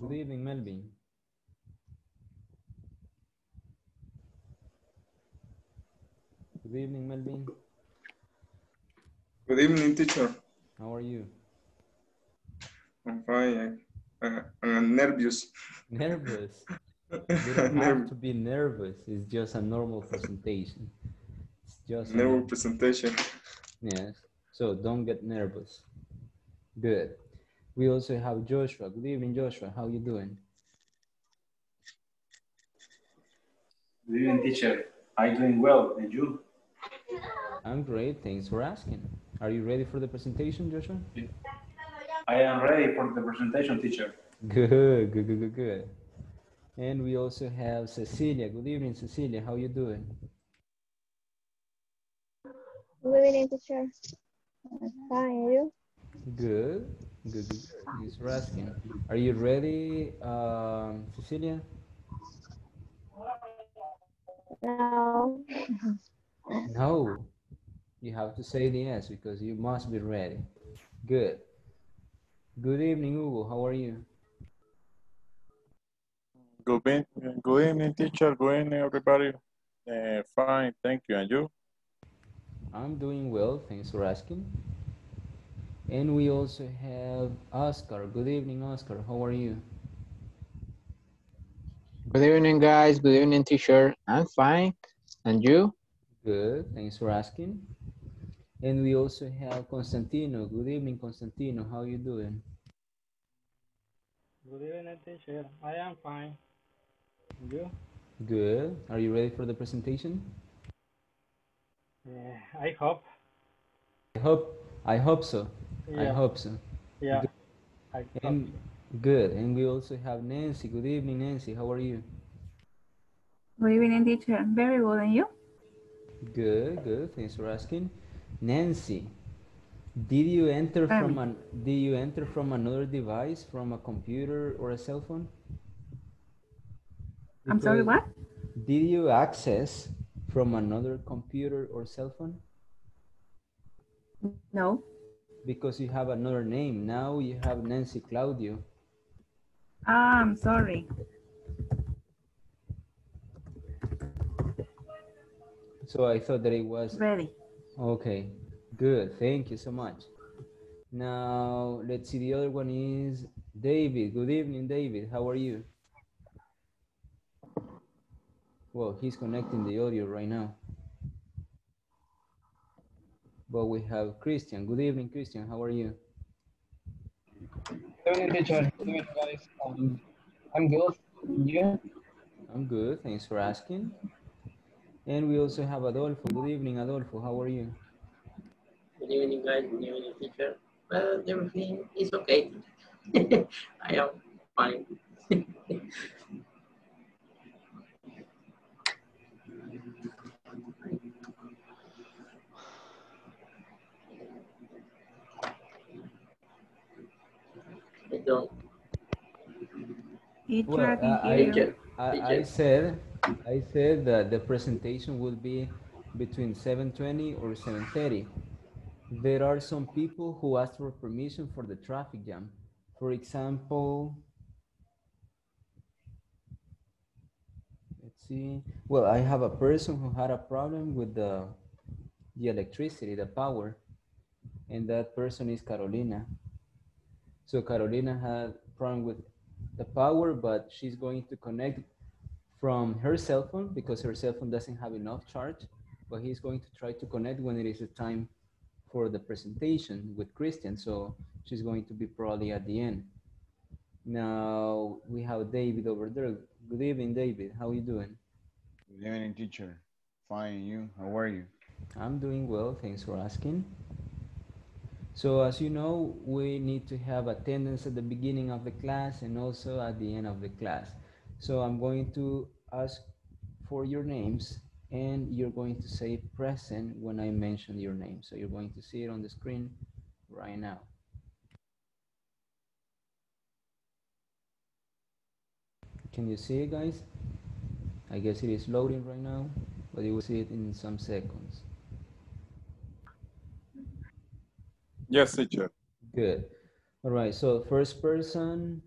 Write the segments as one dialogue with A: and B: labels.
A: Good evening, Melvin. Good evening, Melvin.
B: Good evening, teacher.
A: How are you?
B: I'm fine. I, I, I'm nervous.
A: Nervous. You don't have to be nervous. It's just a normal presentation. It's just a normal-
B: presentation.
A: Yes. So don't get nervous. Good. We also have Joshua. Good evening, Joshua. How you doing?
C: Good evening, teacher. I'm doing well, and you?
A: I'm great. Thanks for asking. Are you ready for the presentation, Joshua?
C: I am ready for the presentation, teacher.
A: Good, good, good, good, good. And we also have Cecilia. Good evening, Cecilia. How you doing?
D: Good evening, teacher. I'm Fine, you?
A: Good, good, good. good. Thanks for asking. Are you ready, um, Cecilia?
D: No.
A: No. You have to say the yes because you must be ready. Good. Good evening, Hugo. How are you?
E: Good evening, good evening, teacher. Good evening, everybody. Uh, fine, thank you. And you?
A: I'm doing well. Thanks for asking. And we also have Oscar. Good evening, Oscar. How are you?
F: Good evening, guys. Good evening, teacher. I'm fine. And you?
A: Good. Thanks for asking. And we also have Constantino. Good evening, Constantino. How are you doing?
G: Good evening, teacher. I am fine. And you?
A: Good. Are you ready for the presentation?
G: Yeah, I hope.
A: I hope. I hope so. I hope so.
G: Yeah. I hope.
A: And good. And we also have Nancy. Good evening, Nancy. How are you?
H: Good evening, teacher. Very good, and you?
A: Good, good. Thanks for asking. Nancy, did you enter from an did you enter from another device, from a computer or a cell phone?
H: I'm sorry, what?
A: Did you access from another computer or cell phone?
H: No.
A: Because you have another name. Now you have Nancy Claudio.
H: Ah, I'm sorry.
A: So I thought that it was
H: Ready.
A: Okay, good. Thank you so much. Now, let's see. The other one is David. Good evening, David. How are you? Well, he's connecting the audio right now. But we have Christian. Good evening, Christian. How are you?
I: Good evening, teacher. Good evening, guys. Um, I'm good. You?
A: I'm good. Thanks for asking. And we also have Adolfo. Good evening, Adolfo. How are you?
J: Good evening, guys. Good evening, teacher. Well, everything is okay. I am fine. I don't.
A: Well,
H: I
A: I,
H: hear you.
J: Teacher,
A: I, I said, I said that the presentation would be between 7:20 or 7:30. There are some people who asked for permission for the traffic jam. For example, let's see. Well, I have a person who had a problem with the the electricity, the power, and that person is Carolina. So Carolina had problem with the power, but she's going to connect from her cell phone because her cell phone doesn't have enough charge. But he's going to try to connect when it is the time for the presentation with Christian. So she's going to be probably at the end. Now we have David over there. Good evening, David. How are you doing?
K: Good evening, teacher. Fine, you? How are you?
A: I'm doing well. Thanks for asking. So as you know, we need to have attendance at the beginning of the class and also at the end of the class. So I'm going to ask for your names and you're going to say present when I mention your name. So you're going to see it on the screen right now. Can you see it, guys? I guess it is loading right now, but you will see it in some seconds.
E: Yes, teacher.
A: Good. All right, so first person,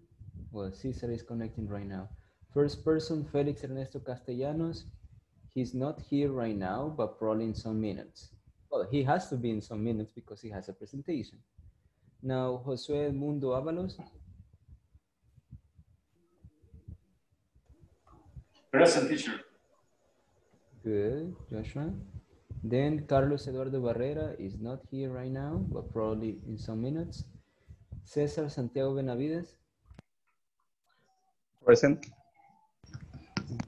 A: Well, Cesar is connecting right now. First person, Felix Ernesto Castellanos. He's not here right now, but probably in some minutes. Well, he has to be in some minutes because he has a presentation. Now, Josue Mundo Avalos.
C: Present teacher.
A: Good, Joshua. Then Carlos Eduardo Barrera is not here right now, but probably in some minutes. Cesar Santiago Benavides.
L: Present.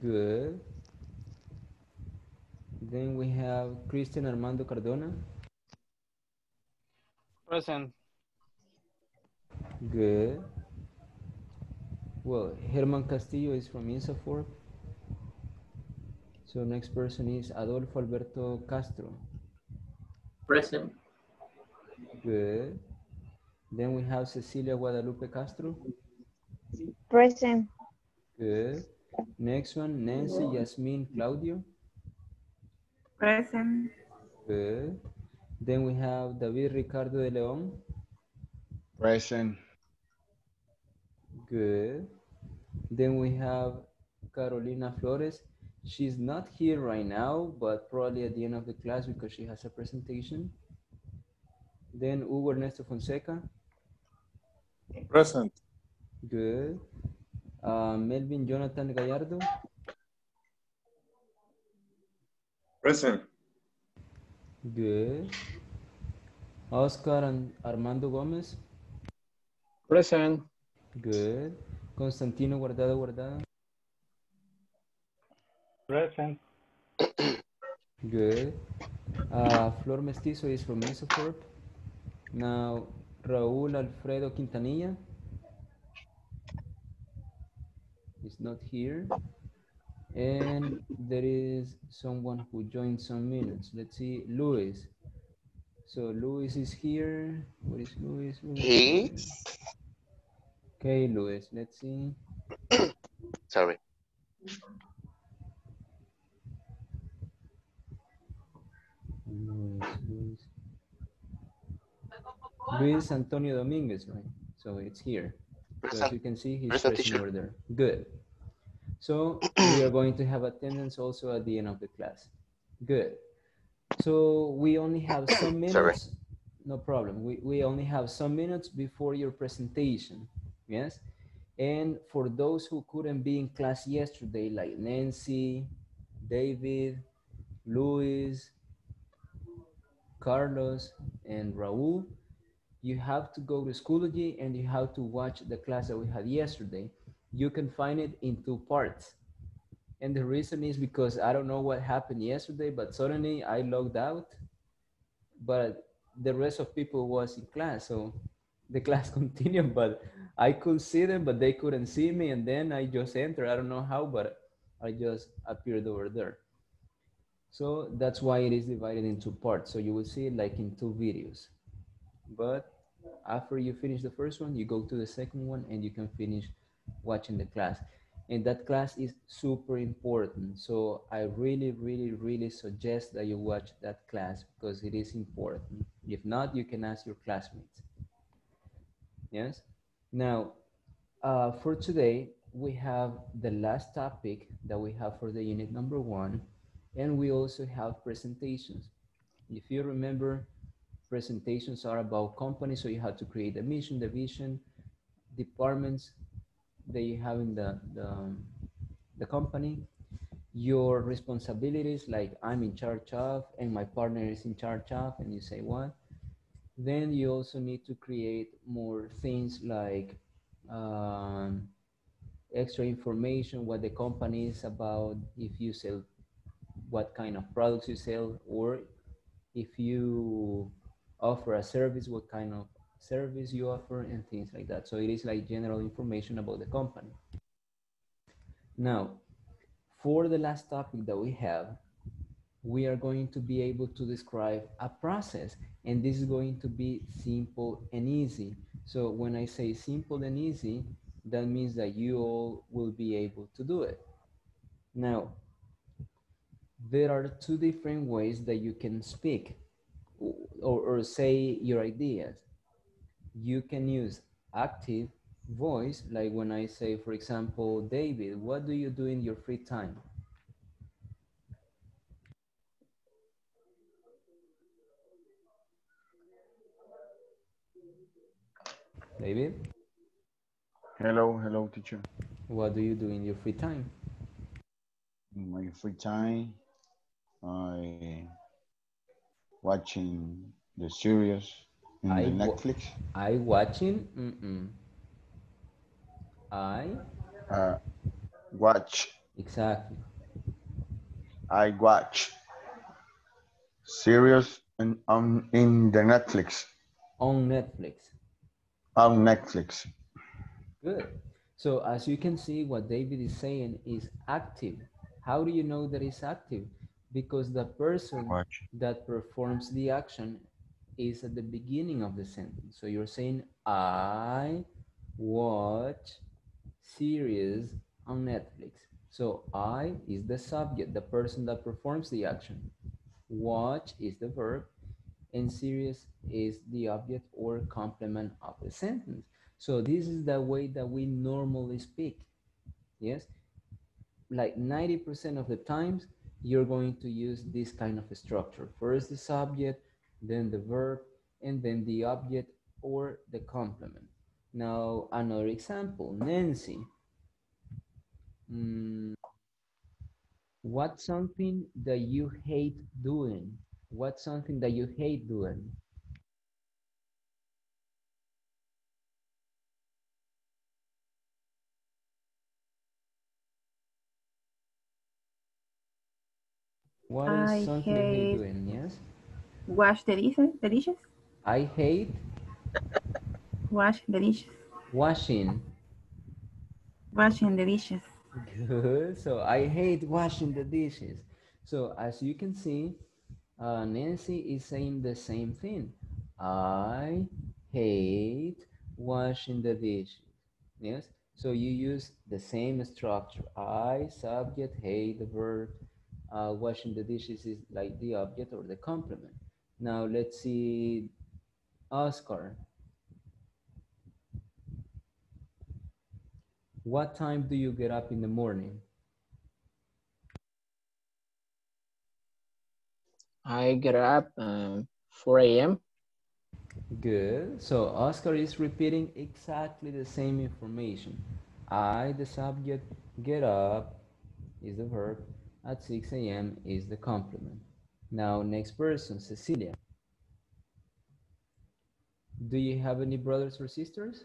A: Good. Then we have Christian Armando Cardona.
G: Present.
A: Good. Well, Herman Castillo is from INSAFORP. So next person is Adolfo Alberto Castro.
J: Present.
A: Good. Then we have Cecilia Guadalupe Castro.
D: Present.
A: Good. Next one, Nancy Yasmin Claudio.
H: Present.
A: Good. Then we have David Ricardo de Leon.
K: Present.
A: Good. Then we have Carolina Flores. She's not here right now, but probably at the end of the class because she has a presentation. Then Hugo Ernesto Fonseca.
E: Present.
A: Good. Uh, Melvin Jonathan Gallardo.
B: Present.
A: Good. Oscar and Armando Gomez.
F: Present.
A: Good. Constantino Guardado Guardado.
G: Present.
A: Good. Uh, Flor Mestizo is from Mesocorp. Now, Raúl Alfredo Quintanilla is not here. And there is someone who joined some minutes. Let's see, Luis. So Luis is here. What is Luis? Luis?
M: He?
A: Okay, Luis, let's see.
M: Sorry.
A: Luis, Luis. Luis Antonio Dominguez, right? So it's here. So as you can see, he's pressing over there. Good. So we are going to have attendance also at the end of the class. Good. So we only have some
M: Sorry.
A: minutes. No problem. We, we only have some minutes before your presentation. Yes. And for those who couldn't be in class yesterday, like Nancy, David, Luis, Carlos, and Raul, you have to go to Schoology and you have to watch the class that we had yesterday. You can find it in two parts. And the reason is because I don't know what happened yesterday, but suddenly I logged out, but the rest of people was in class. So the class continued, but I could see them, but they couldn't see me. And then I just entered. I don't know how, but I just appeared over there. So that's why it is divided into parts. So you will see it like in two videos. But after you finish the first one, you go to the second one and you can finish watching the class. And that class is super important. So I really, really, really suggest that you watch that class because it is important. If not, you can ask your classmates. Yes? Now, uh, for today, we have the last topic that we have for the unit number one, and we also have presentations. If you remember, presentations are about companies, so you have to create the mission, the vision, departments that you have in the, the, the company, your responsibilities, like I'm in charge of, and my partner is in charge of, and you say what. Then you also need to create more things like um, extra information, what the company is about, if you sell, what kind of products you sell, or if you offer a service, what kind of service you offer, and things like that. So it is like general information about the company. Now, for the last topic that we have, we are going to be able to describe a process, and this is going to be simple and easy. So when I say simple and easy, that means that you all will be able to do it. Now, there are two different ways that you can speak or, or say your ideas. You can use active voice, like when I say, for example, David, what do you do in your free time? David,
K: Hello, hello, teacher.
A: what do you do in your free time?
K: In my free time, I watching the series in
A: I
K: the Netflix.
A: I watching. Mm-mm. I
K: Uh, watch.
A: exactly.
K: I watch series in on in the Netflix
A: on Netflix.
K: on Netflix.
A: Good. So as you can see, what David is saying is active. How do you know that it's active? Because the person
K: Watch.
A: that performs the action is at the beginning of the sentence. So you're saying, I watch series on Netflix. So I is the subject, the person that performs the action. Watch is the verb, and series is the object or complement of the sentence. So this is the way that we normally speak. Yes? Like 90% of the times, you're going to use this kind of structure. First the subject, then the verb, and then the object or the complement. Now, another example, Nancy. Mm, what's something that you hate doing? What's something that you hate doing? What is
H: I
A: something you hate
H: hate-
A: doing? Yes.
H: Wash the dishes. The dishes.
A: I hate
H: Wash the dishes.
A: washing.
H: Washing the dishes.
A: Good. So I hate washing the dishes. So as you can see, uh, Nancy is saying the same thing. I hate washing the dishes. Yes. So you use the same structure. I, subject, hate, the verb. Uh, washing the dishes is like the object or the complement. Now let's see Oscar. What time do you get up in the morning?
F: I get up um, 4 a.m.
A: Good. So Oscar is repeating exactly the same information. I, the subject, get up is the verb. At 6 a.m. is the complement. Now, next person, Cecilia. Do you have any brothers or sisters?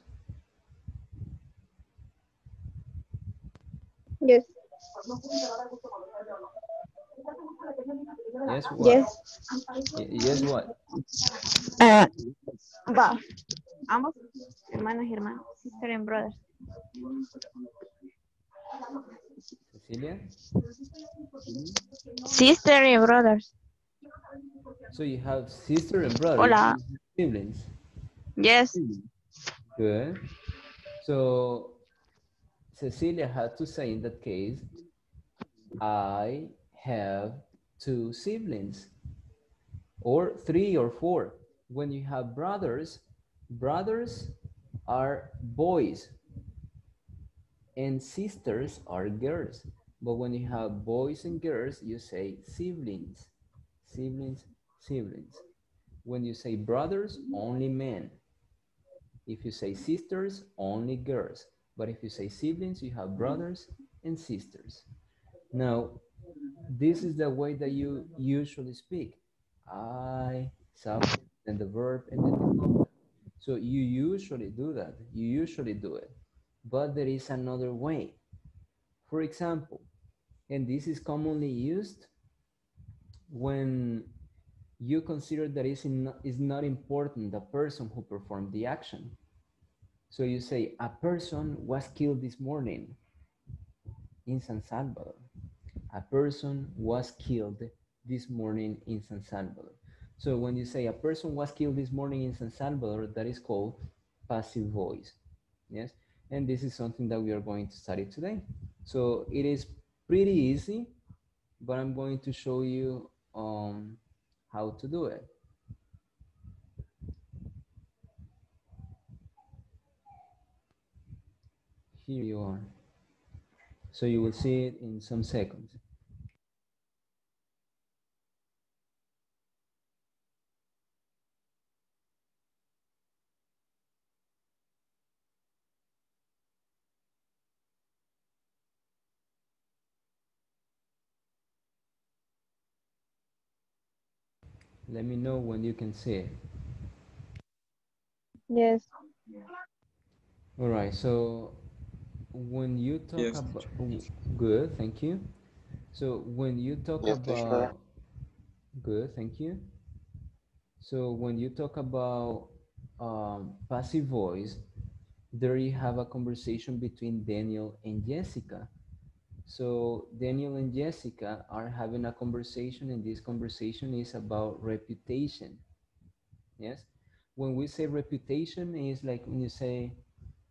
D: Yes.
A: Yes, what?
D: Yes.
A: Yes, what?
D: Ah, va. Ambos hermanos y hermanas. Sister and brothers.
A: Cecilia?
D: Sister and brothers.
A: So you have sister and brother.
D: Hola.
A: Siblings.
D: Yes.
A: Good. So Cecilia had to say in that case, I have two siblings or three or four. When you have brothers, brothers are boys and sisters are girls. But when you have boys and girls, you say siblings, siblings, siblings. When you say brothers, only men. If you say sisters, only girls. But if you say siblings, you have brothers and sisters. Now, this is the way that you usually speak. I, subject, and the verb, and the complement. So you usually do that. You usually do it. But there is another way. For example, and this is commonly used when you consider that it's in, is not important the person who performed the action. So you say, a person was killed this morning in San Salvador. A person was killed this morning in San Salvador. So when you say a person was killed this morning in San Salvador, that is called passive voice. Yes. And this is something that we are going to study today. So it is pretty easy, but I'm going to show you um, how to do it. Here you are. So you will see it in some seconds. Let me know when you can see it.
D: Yes.
A: All right, so when you talk
B: Yes,
A: about good, thank you. So when you talk
M: Yes, teacher.
A: about good, thank you. So when you talk about um, passive voice, there you have a conversation between Daniel and Jessica. So Daniel and Jessica are having a conversation, and this conversation is about reputation. Yes. When we say reputation, is like when you say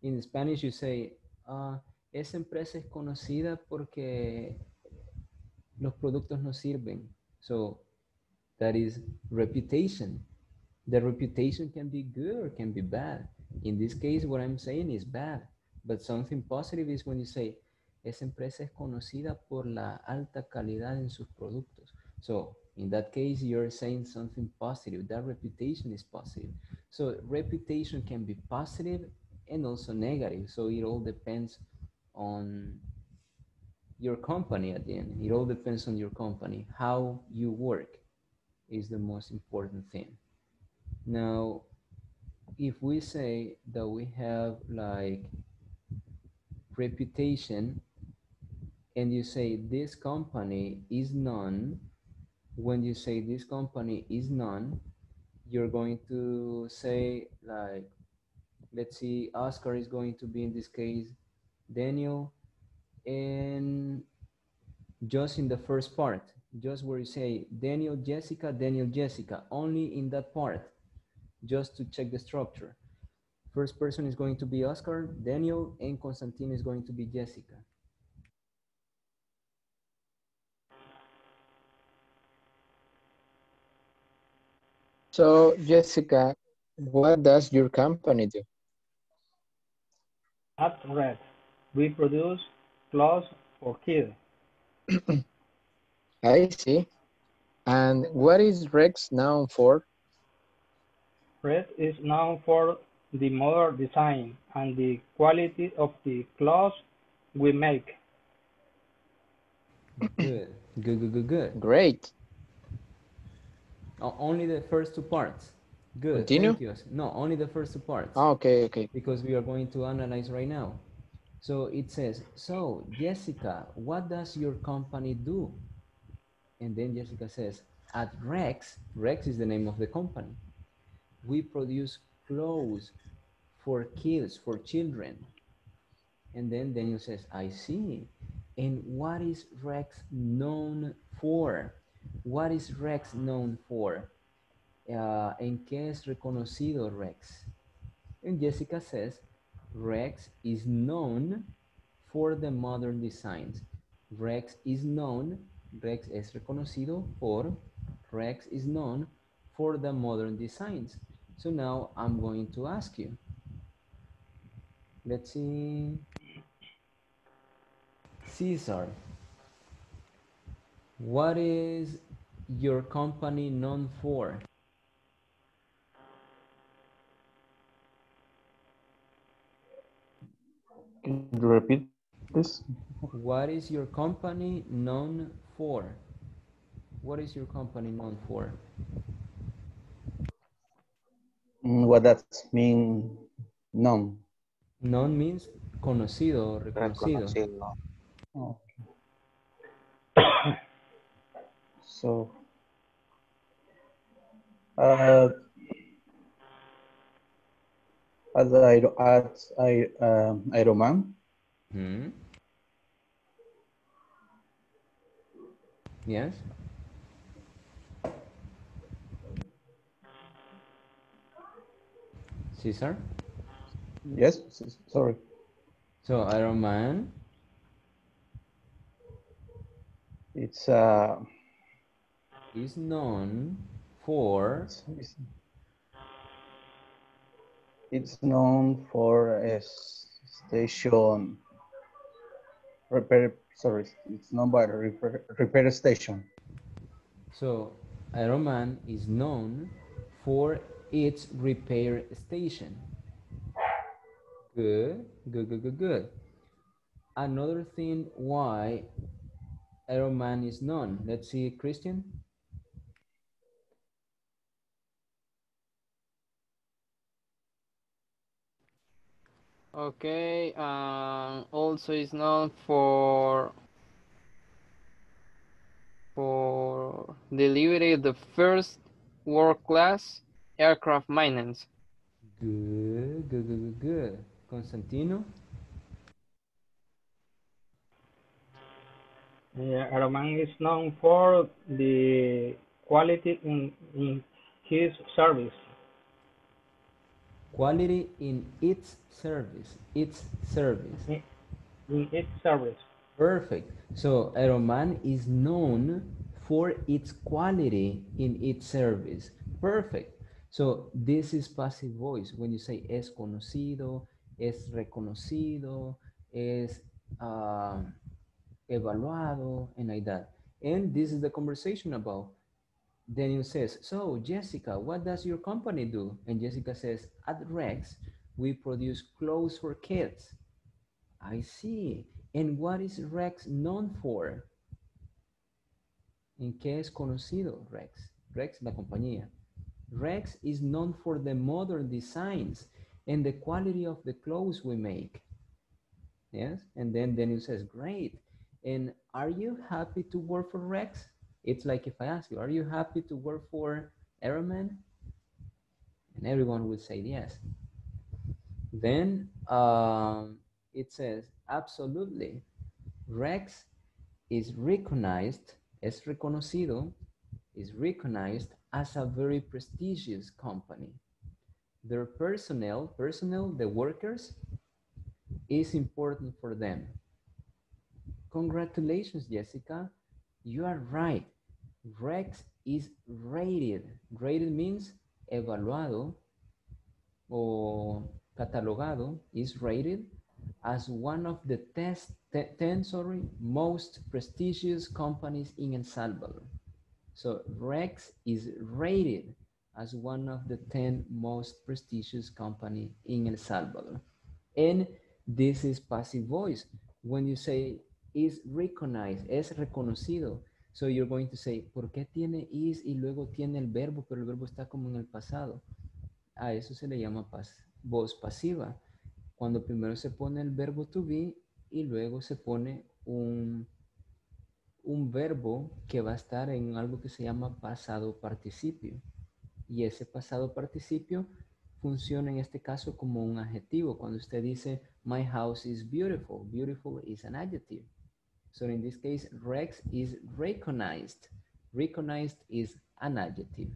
A: in Spanish, you say, ah, esa empresa es conocida porque los productos no sirven. So that is reputation. The reputation can be good or can be bad. In this case, what I'm saying is bad. But something positive is when you say, esa empresa es conocida por la alta calidad en sus productos. So in that case, you're saying something positive. That reputation is positive. So reputation can be positive and also negative. So it all depends on your company at the end. It all depends on your company. How you work is the most important thing. Now, if we say that we have like reputation and you say this company is none, when you say this company is none, you're going to say like, let's see, Oscar is going to be in this case, Daniel, and just in the first part, just where you say Daniel, Jessica, Daniel, Jessica, only in that part, just to check the structure. First person is going to be Oscar, Daniel, and Constantine is going to be Jessica.
F: So, Jessica, what does your company do?
G: At Rex, we produce clothes for kids.
F: I see. And what is Rex known for?
G: Rex is known for the modern design and the quality of the clothes we make.
A: Good, good, good, good, good.
F: Great.
A: Only the first two parts. Good.
F: Continue?
A: No, only the first two parts.
F: Ah, okay, okay.
A: Because we are going to analyze right now. So it says, so Jessica, what does your company do? And then Jessica says, at Rex, Rex is the name of the company. We produce clothes for kids, for children. And then Daniel says, I see. And what is Rex known for? What is Rex known for? Uh, ¿En qué es reconocido Rex? And Jessica says, Rex is known for the modern designs. Rex is known, Rex es reconocido por, Rex is known for the modern designs. So now I'm going to ask you. Let's see. Caesar, what is your company known for?
C: Can you repeat this?
A: What is your company known for? What is your company known for?
L: Mm, What that mean? Known.
A: Known means conocido, reconocido.
M: Reconocido.
L: Oh. So, uh, as I as I um, Aeroman.
A: Hmm. Yes. Caesar.
L: Yes, sorry.
A: So Aeroman.
L: It's uh,
A: is known for
L: it's, known for a station repair, sorry, it's known by repair, repair station.
A: So Aeroman is known for its repair station. Good, good, good, good, good. Another thing why Aeroman is known. Let's see, Christian.
F: Okay, um, also is known for for delivering the first world class aircraft maintenance.
A: Good, good, good, good, good. Constantino.
G: Yeah, Aeroman is known for the quality in, in his service.
A: Quality in its service. Its service.
G: In, its service.
A: Perfect. So Aeroman is known for its quality in its service. Perfect. So this is passive voice. When you say es conocido, es reconocido, es uh, evaluado, and like that. And this is the conversation about. Daniel says, so Jessica, what does your company do? And Jessica says, at Rex, we produce clothes for kids. I see. And what is Rex known for? ¿En qué es conocido Rex? Rex, la compañía. Rex is known for the modern designs and the quality of the clothes we make. Yes, and then Daniel says, great. And are you happy to work for Rex? It's like if I ask you, are you happy to work for Aeroman? And everyone would say yes. Then um, it says, absolutely. Rex is recognized, es reconocido, is recognized as a very prestigious company. Their personnel, personnel, the workers, is important for them. Congratulations, Jessica. You are right. Rex is rated. Rated means evaluado o catalogado is rated as one of the test, 10 sorry, most prestigious companies in El Salvador. So Rex is rated as one of the 10 most prestigious company in El Salvador. And this is passive voice. When you say is recognized, es reconocido. So you're going to say, ¿por qué tiene is y luego tiene el verbo, pero el verbo está como en el pasado? A eso se le llama voz pasiva. Cuando primero se pone el verbo to be y luego se pone un, un verbo que va a estar en algo que se llama pasado participio. Y ese pasado participio funciona en este caso como un adjetivo. Cuando usted dice, my house is beautiful, beautiful is an adjective. So in this case, Rex is recognized. Recognized is an adjective.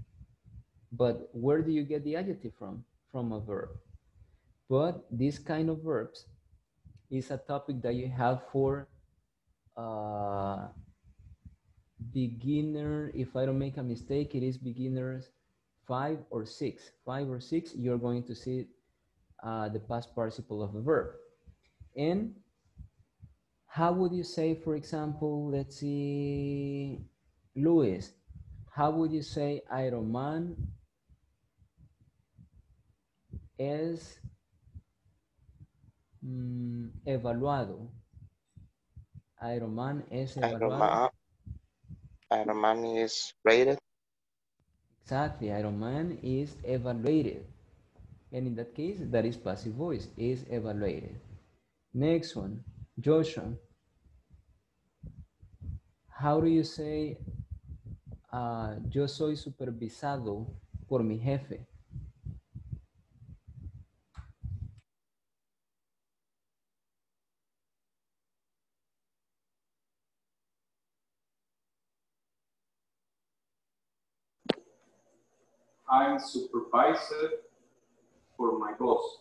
A: But where do you get the adjective from? From a verb. But this kind of verbs is a topic that you have for uh, beginner, if I don't make a mistake, it is beginners five or six. Five or six, you're going to see uh, the past participle of a verb. And how would you say, for example, let's see, Luis, how would you say Aeroman es mm, evaluado? Aeroman es evaluado.
M: Aeroman, Aeroman is rated.
A: Exactly, Aeroman is evaluated. And in that case, that is passive voice, is evaluated. Next one, Joshua. How do you say, uh, yo soy supervisado por mi jefe?
C: I'm supervisor for my boss.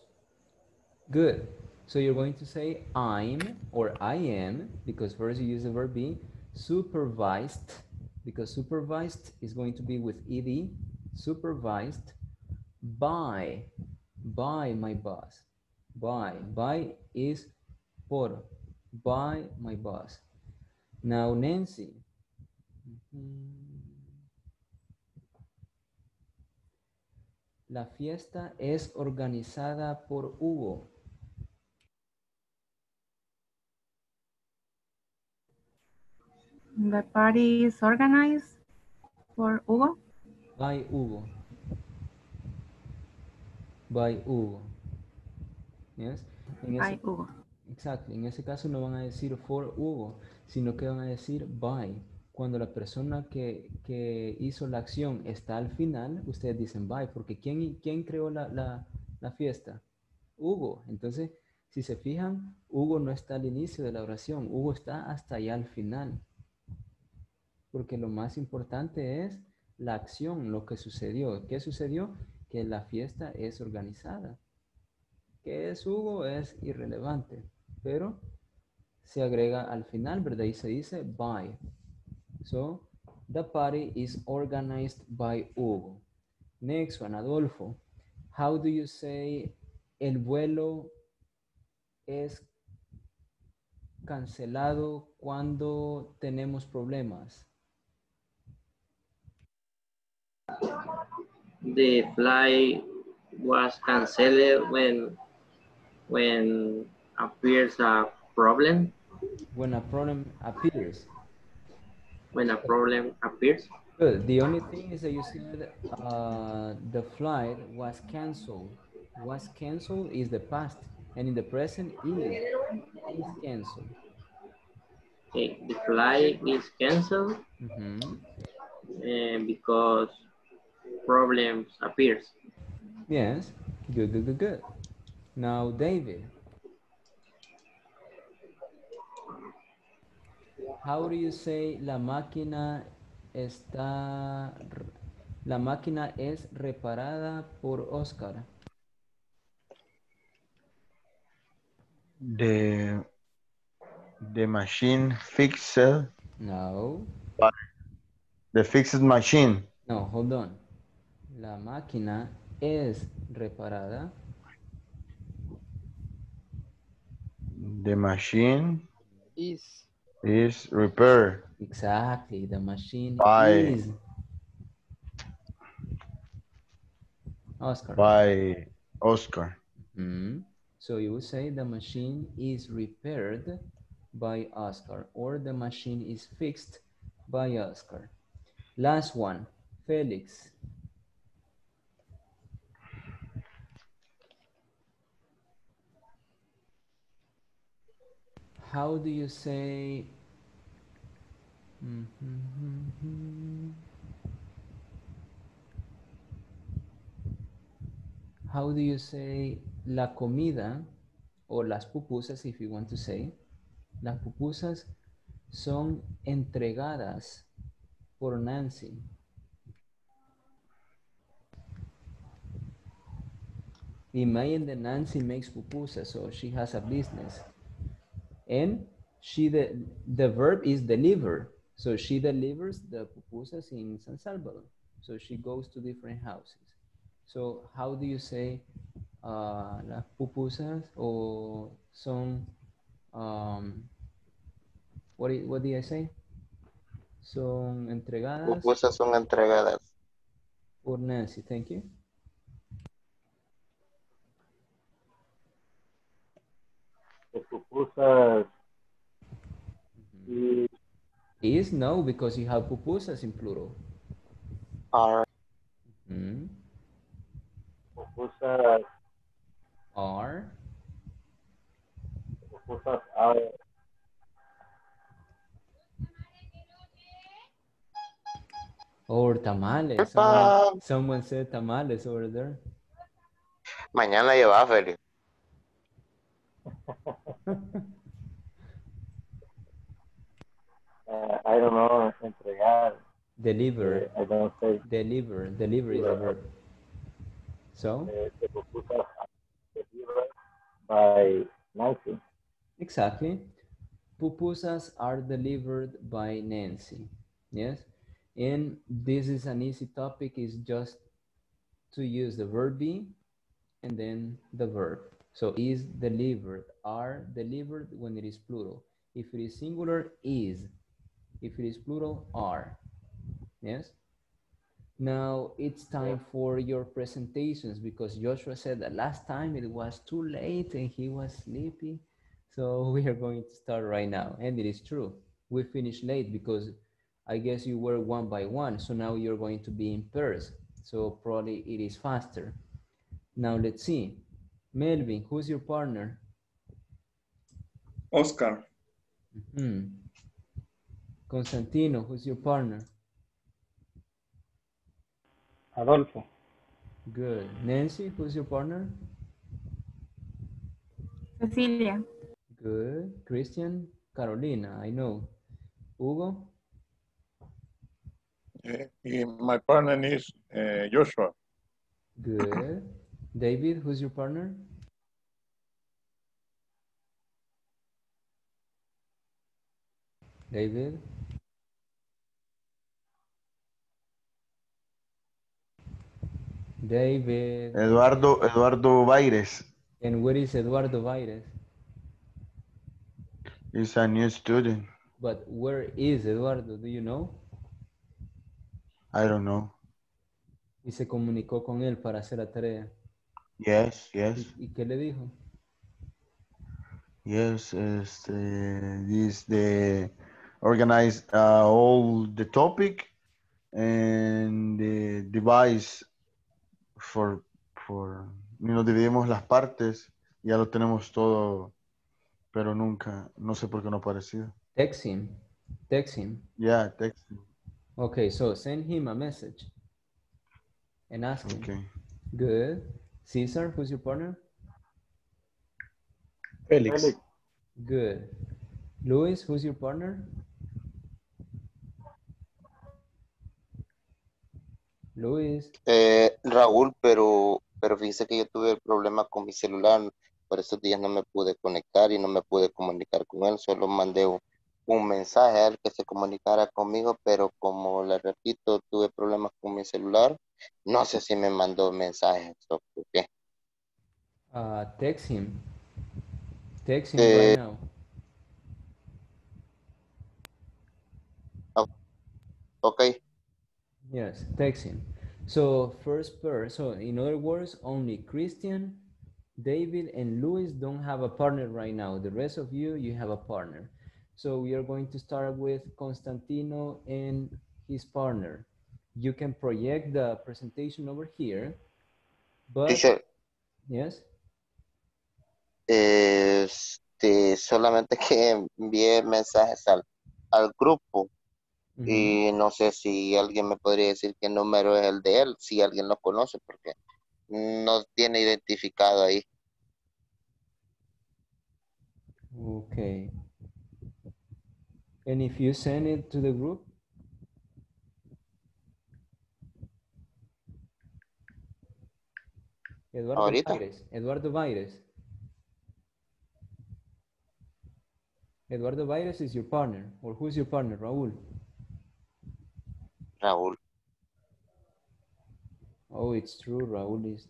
A: Good. So you're going to say I'm or I am, because first you use the verb be, supervised, because supervised is going to be with ed, supervised by, by my boss. By, by is por, by my boss. Now, Nancy. La fiesta es organizada por Hugo.
H: The party is organized for Hugo.
A: By Hugo. By Hugo. Yes. En
H: By
A: ese-
H: Hugo.
A: Exacto. En ese caso no van a decir for Hugo, sino que van a decir by. Cuando la persona que, que hizo la acción está al final, ustedes dicen by, porque ¿quién, quién creó la, la- la fiesta? Hugo. Entonces, si se fijan, Hugo no está al inicio de la oración, Hugo está hasta allá al final. Porque lo más importante es la acción, lo que sucedió. ¿Qué sucedió? Que la fiesta es organizada. ¿Qué es Hugo? Es irrelevante, pero se agrega al final, ¿verdad? Y se dice by. So, the party is organized by Hugo. Next one, Adolfo. How do you say el vuelo es cancelado cuando tenemos problemas?
J: The flight was canceled when when appears a problem.
A: When a problem appears.
J: When a problem appears.
A: Good. The only thing is that you said uh, the flight was canceled. Was canceled is the past, and in the present is is canceled.
J: Okay, the flight is canceled
A: Mhm.
J: uh, because problems appears.
A: Yes. Good. Good. Good. Good. Now, David. How do you say la máquina está la máquina es reparada por Oscar?
K: The the machine fixed
A: No.
K: the fixed machine.
A: No, hold on. La máquina es reparada.
K: The machine
F: Is.
K: is repaired
A: Exactly. The machine
K: By-
A: is. Oscar.
K: by Oscar.
A: Mhm. So you would say the machine is repaired by Oscar or the machine is fixed by Oscar. Last one, Felix. How do you say Mhm. How do you say la comida o las pupusas, if you want to say? Las pupusas son entregadas por Nancy. Imagine that Nancy makes pupusas, so she has a business. And she the, the verb is deliver. So she delivers the pupusas in San Salvador. So she goes to different houses. So how do you say uh, las pupusas o son um, what do, what did I say? Son entregadas
M: Pupusas son entregadas.
A: por Nancy. Thank you.
C: Pupusas is
A: Is no because you have pupusas in plural.
M: Are
A: Hmm.
C: pupusas
A: Are
C: pupusas are
A: or tamales. Someone, someone said tamales over there.
M: mañana lleva Félix.
C: Uh, I don't know entregar.
A: Deliver.
C: Uh, I don't say
A: Deliver. Deliver is a verb. So
C: the pupusas are delivered by Nancy.
A: exactly. Pupusas are delivered by Nancy. Yes. And this is an easy topic is just to use the verb be and then the verb. So is delivered, are delivered when it is plural. If it is singular, is. If it is plural, are. Yes? Now it's time for your presentations because Joshua said that last time it was too late and he was sleepy. So we are going to start right now. And it is true. We finished late because I guess you were one by one. So now you're going to be in pairs. So probably it is faster. Now let's see. Melvin, who's your partner?
B: Oscar,
A: Hmm. Constantino, who's your partner?
G: Adolfo.
A: Good. Nancy, who's your partner?
H: Cecilia.
A: Good. Christian, Carolina, I know. Hugo?
E: Eh, y my partner is eh, Joshua.
A: Good. David, who's your partner? David? David.
K: Eduardo, Eduardo Baires
A: And where is Eduardo Vaires?
K: is a new student.
A: But where is Eduardo? Do you know?
K: I don't know.
A: Y se comunicó con él para hacer la tarea.
K: Yes, yes,
A: ¿Y qué le dijo?
K: yes. Este, this the organize uh, all the topic and the device for for you know dividimos las partes ya lo tenemos todo pero nunca no sé por qué no ha aparecido
A: Text him. Text him.
K: yeah text
A: Okay, so send him a message and ask him.
K: okay
A: Good. Caesar, who's your partner?
L: Felix.
A: Good. Luis, who's your partner? Luis.
M: Eh, Raúl, pero, pero fíjese que yo tuve el problema con mi celular, por esos días no me pude conectar y no me pude comunicar con él, solo mandé un, un mensaje a él que se comunicara conmigo, pero como le repito, tuve problemas con mi celular, no sé si me mandó mensajes o por qué.
A: Uh, text him. Text him
M: Eh,
A: right now.
M: Ok,
A: Yes, text him. So first pair. So in other words, only Christian, David, and Luis don't have a partner right now. The rest of you, you have a partner. So we are going to start with Constantino and his partner. You can project the presentation over here, but
M: teacher,
A: yes.
M: este, solamente que envié mensajes al, al grupo y no sé si alguien me podría decir qué número es el de él, si alguien lo conoce, porque no tiene identificado ahí.
A: Okay. And if you send it to the group, Eduardo
M: Ahorita.
A: Baires. Eduardo Baires. Eduardo Baires is your partner, or who's your partner, Raúl?
M: Raúl,
A: Oh, it's true, Raúl is.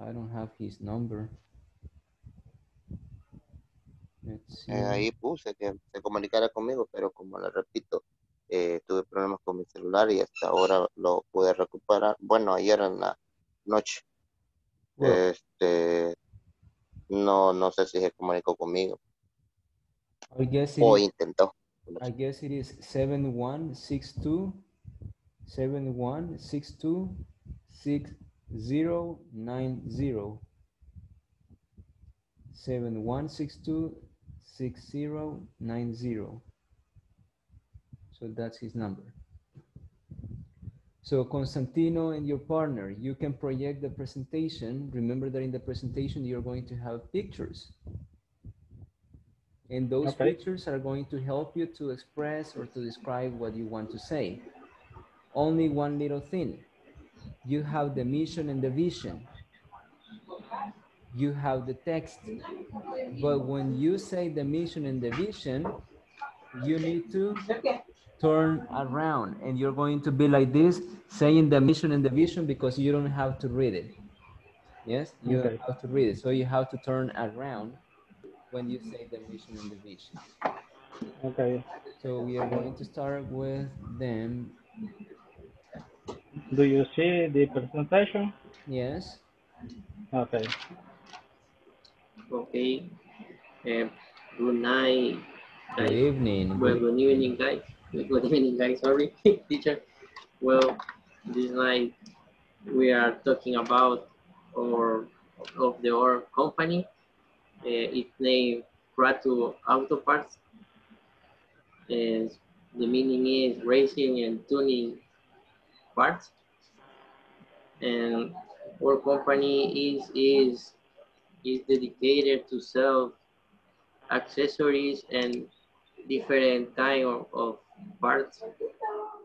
A: I don't have his number. Let's see.
M: eh, ahí puse que se comunicara conmigo, pero como le repito, eh, tuve problemas con mi celular y hasta ahora lo pude recuperar. Bueno, ayer en la noche.
A: Well,
M: Este, no, no sé si se comunicó conmigo
A: I guess it
M: o
A: is-
M: intentó.
A: I guess it is seven one six two seven one six two six zero nine zero seven one six two six zero nine zero. So that's his number. So Constantino and your partner, you can project the presentation. Remember that in the presentation, you're going to have pictures. And those
G: Okay.
A: pictures are going to help you to express or to describe what you want to say. Only one little thing. You have the mission and the vision. You have the text. But when you say the mission and the vision, you need to turn around and you're going to be like this saying the mission and the vision because you don't have to read it. Yes, you
G: Okay.
A: have to read it. So you have to turn around when you say the mission and the vision.
G: Okay.
A: So we are going to start with them.
G: Do you see the presentation?
A: Yes.
G: Okay.
J: Okay. Uh, good night.
A: Good
J: guys.
A: evening.
J: Well, good evening, guys. Good evening, guys. Sorry, teacher. Well, this night we are talking about our of the our company. Uh, its name Prato Auto Parts. Is the meaning is racing and tuning parts. And our company is is is dedicated to sell accessories and different kind of, of parts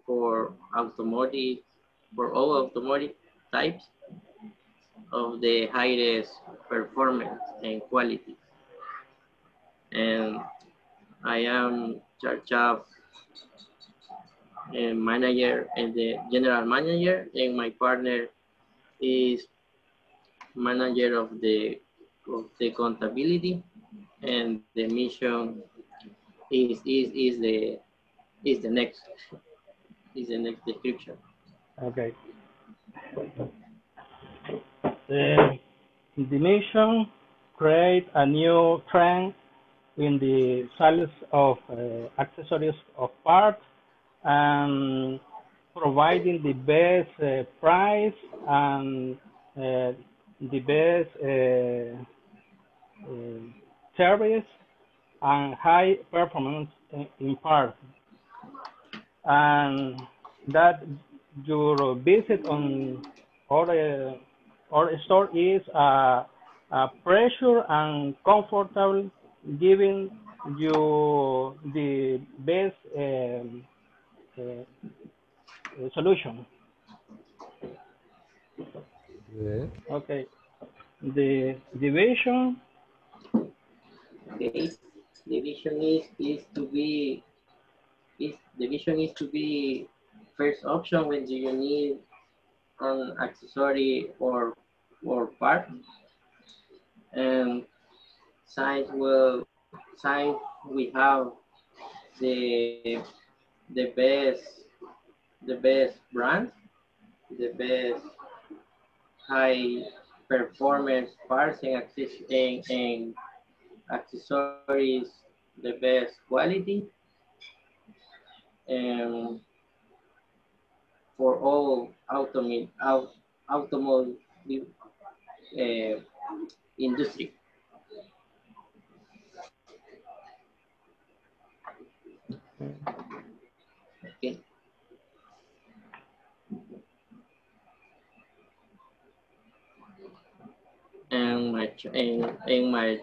J: for automotive, for all automotive types of the highest performance and quality. And I am charge of a manager and the general manager and my partner is manager of the of the accountability and the mission is is is the is the next is the next description.
G: Okay. The, mission create a new trend in the sales of uh, accessories of parts and providing the best uh, price and uh, the best uh, uh, service and high performance in, in parts. And that your visit on our, uh, our store is a, a pressure and comfortable, giving you the best um, uh, solution.
A: Good.
G: Okay. The division,
J: Okay, the vision is is to be is the vision is to be first option when you need an accessory or or part. Um, and science will science we have the the best the best brand, the best high performance parts and, and, and accessories, the best quality. And for all automotive, out, uh, industry. Okay. And my and, and my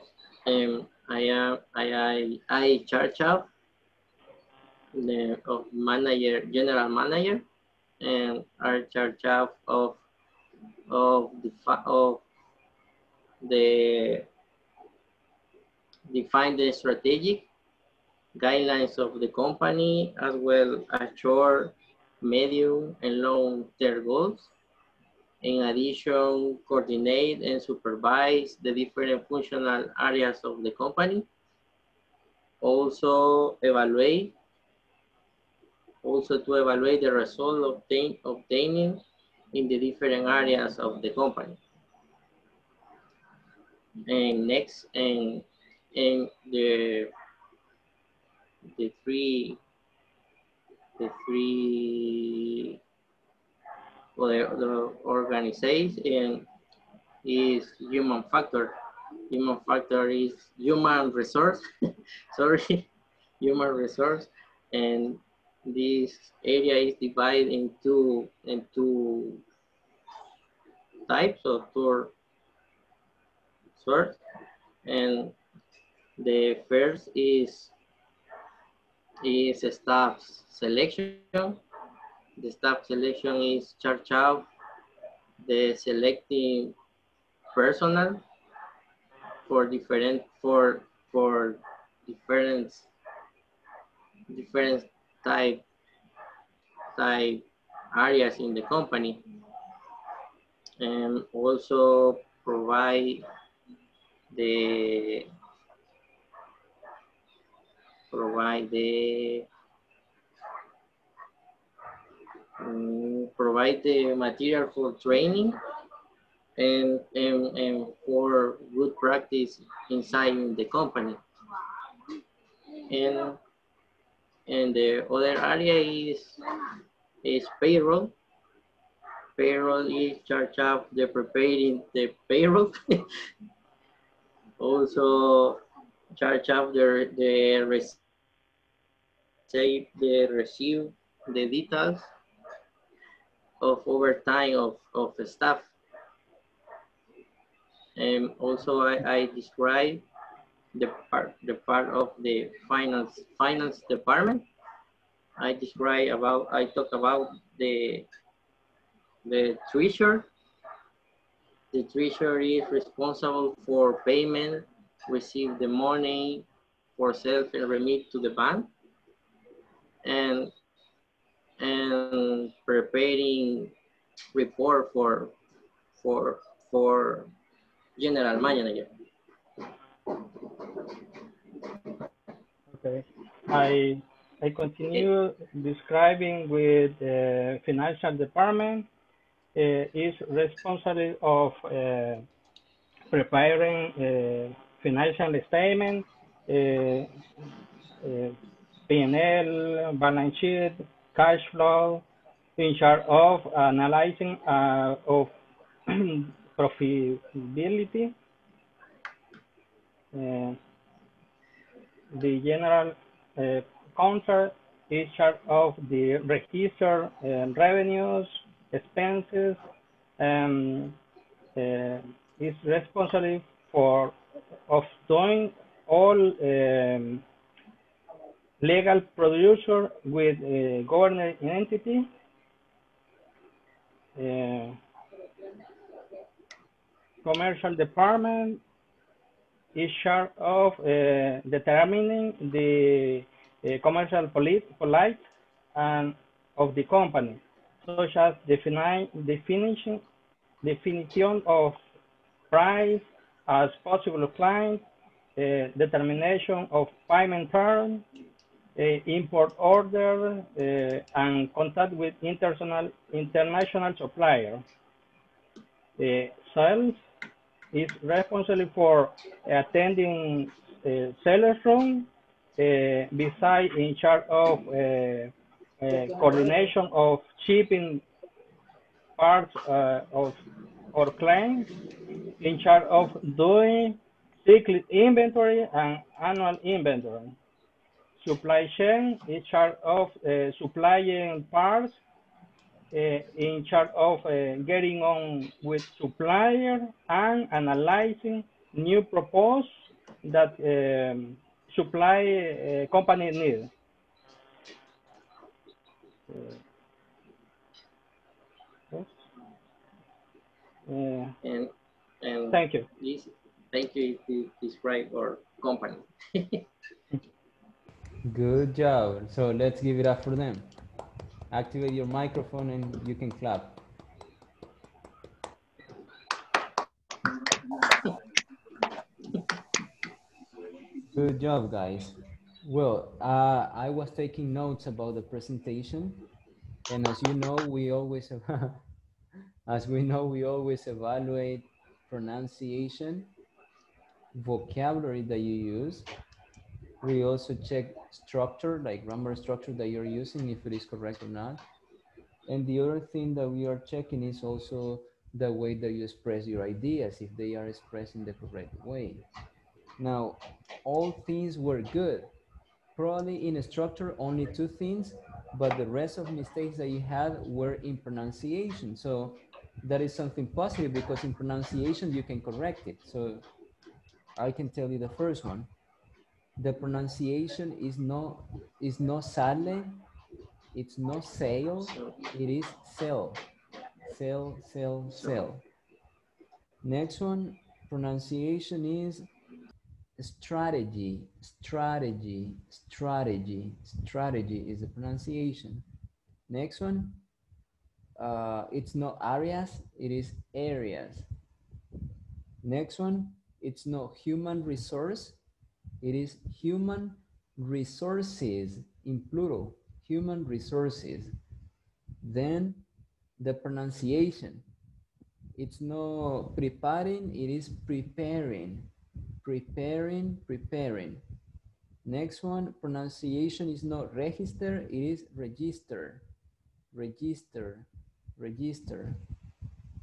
J: um, I am I I I charge of the of manager general manager and are charge of of of the of the define the strategic guidelines of the company as well as short, medium, and long-term goals. In addition, coordinate and supervise the different functional areas of the company. Also evaluate, also to evaluate the result obtain, obtaining in the different areas of the company. And next, and, and the, the three, the three well, the, the organization is human factor. Human factor is human resource, sorry, human resource. And this area is divided into, into types of tour sorts. And the first is, is staff selection the staff selection is charged out the selecting personnel for different for for different different type type areas in the company and also provide the provide the mm, provide the material for training and, and, and for good practice inside the company. And, and the other area is, is payroll. Payroll is charge of the preparing the payroll. also charge of the, the receive, the receive the details of overtime of, of the staff. And also I, I describe the part the part of the finance finance department. I describe about I talk about the the treasurer. The treasurer is responsible for payment, receive the money for self and remit to the bank, and and preparing report for for for general manager.
G: Okay. I I continue describing with the financial department uh, is responsible of uh, preparing uh, financial statement, uh, uh, P&L, balance sheet, cash flow, in charge of analyzing uh, of profitability. Uh, the general uh, counter is charge of the register uh, revenues, expenses, um, uh, is responsible for of doing all um, legal producer with a government entity. Uh, commercial department is charge of uh, determining the uh, commercial polite and of the company, such as defini definition, definition of price as possible client, uh, determination of payment term, uh, import order, uh, and contact with international international supplier. Uh, sales is responsible for attending uh, seller's room, uh, beside in charge of uh, uh, coordination of shipping parts uh, of our clients, in charge of doing cyclic inventory and annual inventory. Supply chain in charge of uh, supplying parts, in charge of uh, getting on with suppliers and analyzing new proposals that um, supply uh, company need. Uh,
J: And and
G: Thank you.
J: This, thank you to describe our company.
A: Good job. So let's give it up for them. Activate your microphone and you can clap. Good job, guys. Well, uh, I was taking notes about the presentation. And as you know, we always, as we know, we always evaluate pronunciation, vocabulary that you use. We also check structure, like grammar structure that you're using, if it is correct or not. And the other thing that we are checking is also the way that you express your ideas, if they are expressed in the correct way. Now, all things were good. Probably in structure, only two things, but the rest of mistakes that you had were in pronunciation. So that is something positive because in pronunciation, you can correct it. So I can tell you the first one. The pronunciation is no, is no sale, it's no sale, it is sell. Sell, sell, sell. Next one, pronunciation is strategy, strategy, strategy, strategy is the pronunciation. Next one, uh, it's not areas, it is areas. Next one, it's not human resource. It is human resources in plural, human resources. Then the pronunciation. It's not preparing, it is preparing, preparing, preparing. Next one, pronunciation is not register, it is register, register, register.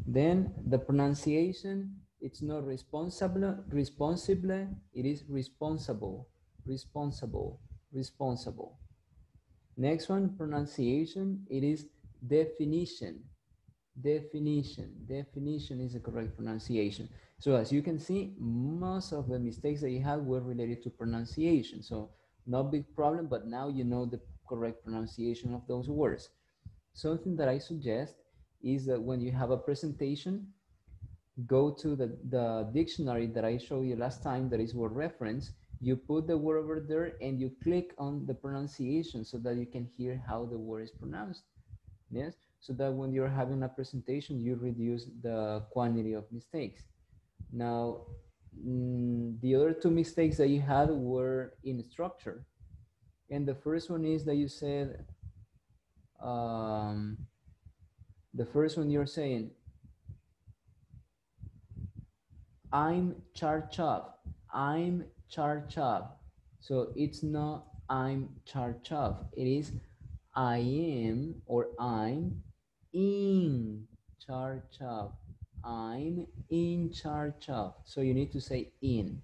A: Then the pronunciation, it's not responsible, responsible, it is responsible, responsible, responsible. Next one, pronunciation, it is definition, definition, definition is the correct pronunciation. So as you can see, most of the mistakes that you had were related to pronunciation. So no big problem, but now you know the correct pronunciation of those words. Something that I suggest is that when you have a presentation, go to the, the dictionary that I showed you last time that is WordReference, you put the word over there and you click on the pronunciation so that you can hear how the word is pronounced. Yes, so that when you're having a presentation, you reduce the quantity of mistakes. Now, mm, the other two mistakes that you had were in structure. And the first one is that you said, um, the first one you're saying, I'm charged up. I'm charged up. So it's not I'm charged up. It is I am or I'm in charge of. I'm in charge of. So you need to say in.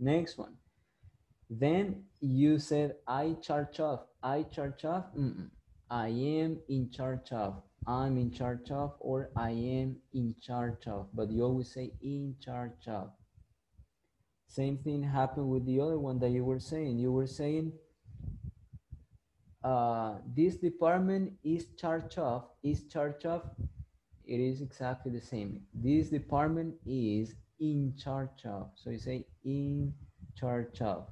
A: Next one. Then you said I charge of. I charge of. Mm -mm. I am in charge of. I'm in charge of or I am in charge of. But you always say in charge of. Same thing happened with the other one that you were saying. You were saying uh, this department is charged of, is charged of, it is exactly the same. This department is in charge of. So you say in charge of.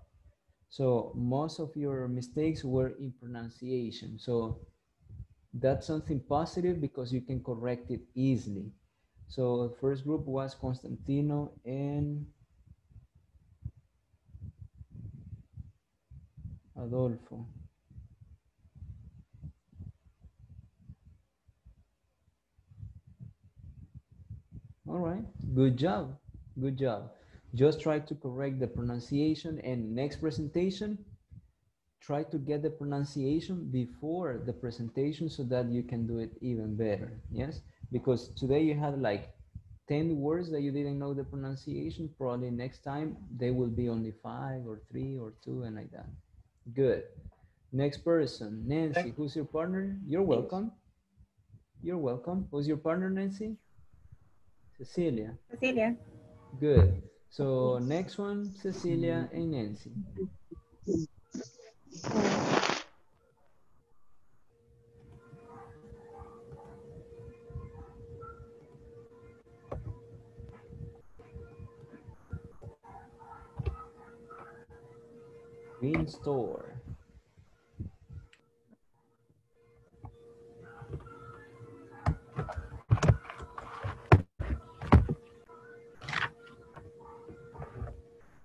A: So most of your mistakes were in pronunciation. So that's something positive because you can correct it easily. So the first group was Constantino and Adolfo. All right, good job, good job. Just try to correct the pronunciation and next presentation, try to get the pronunciation before the presentation so that you can do it even better, yes? Because today you had like 10 words that you didn't know the pronunciation, probably next time they will be only five or three or two and like that. Good. Next person, Nancy, who's your partner? You're welcome. You're welcome. Who's your partner, Nancy? Cecilia.
H: Cecilia.
A: Good. So next one, Cecilia and Nancy. Green store.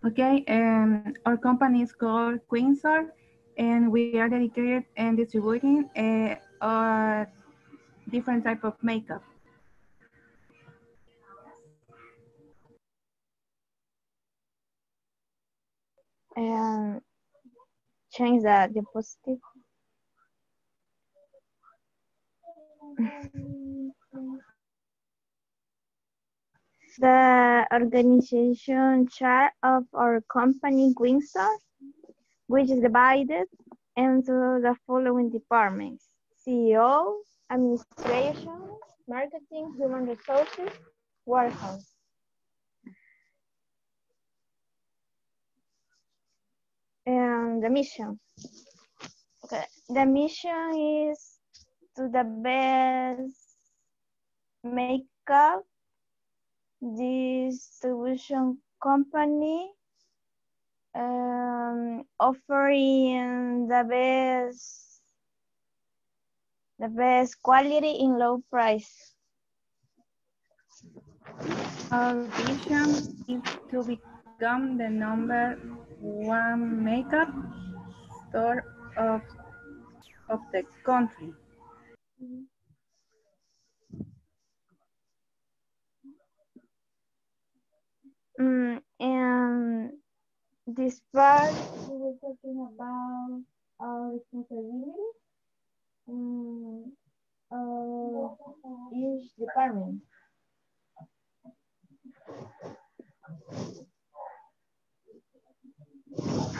H: Okay, um, our company is called Queensor, and we are dedicated and distributing uh, a different type of makeup.
D: And change the diapositive. the organization chart of our company Winstar, which is divided into the following departments. CEO, administration, marketing, human resources, warehouse. And the mission. Okay. The mission is to the best makeup distribution company um, offering the best the best quality in low price.
H: Our vision is to become the number one makeup store of, of the country.
D: Mm, and this part, we were talking about our responsibility mm, of each department.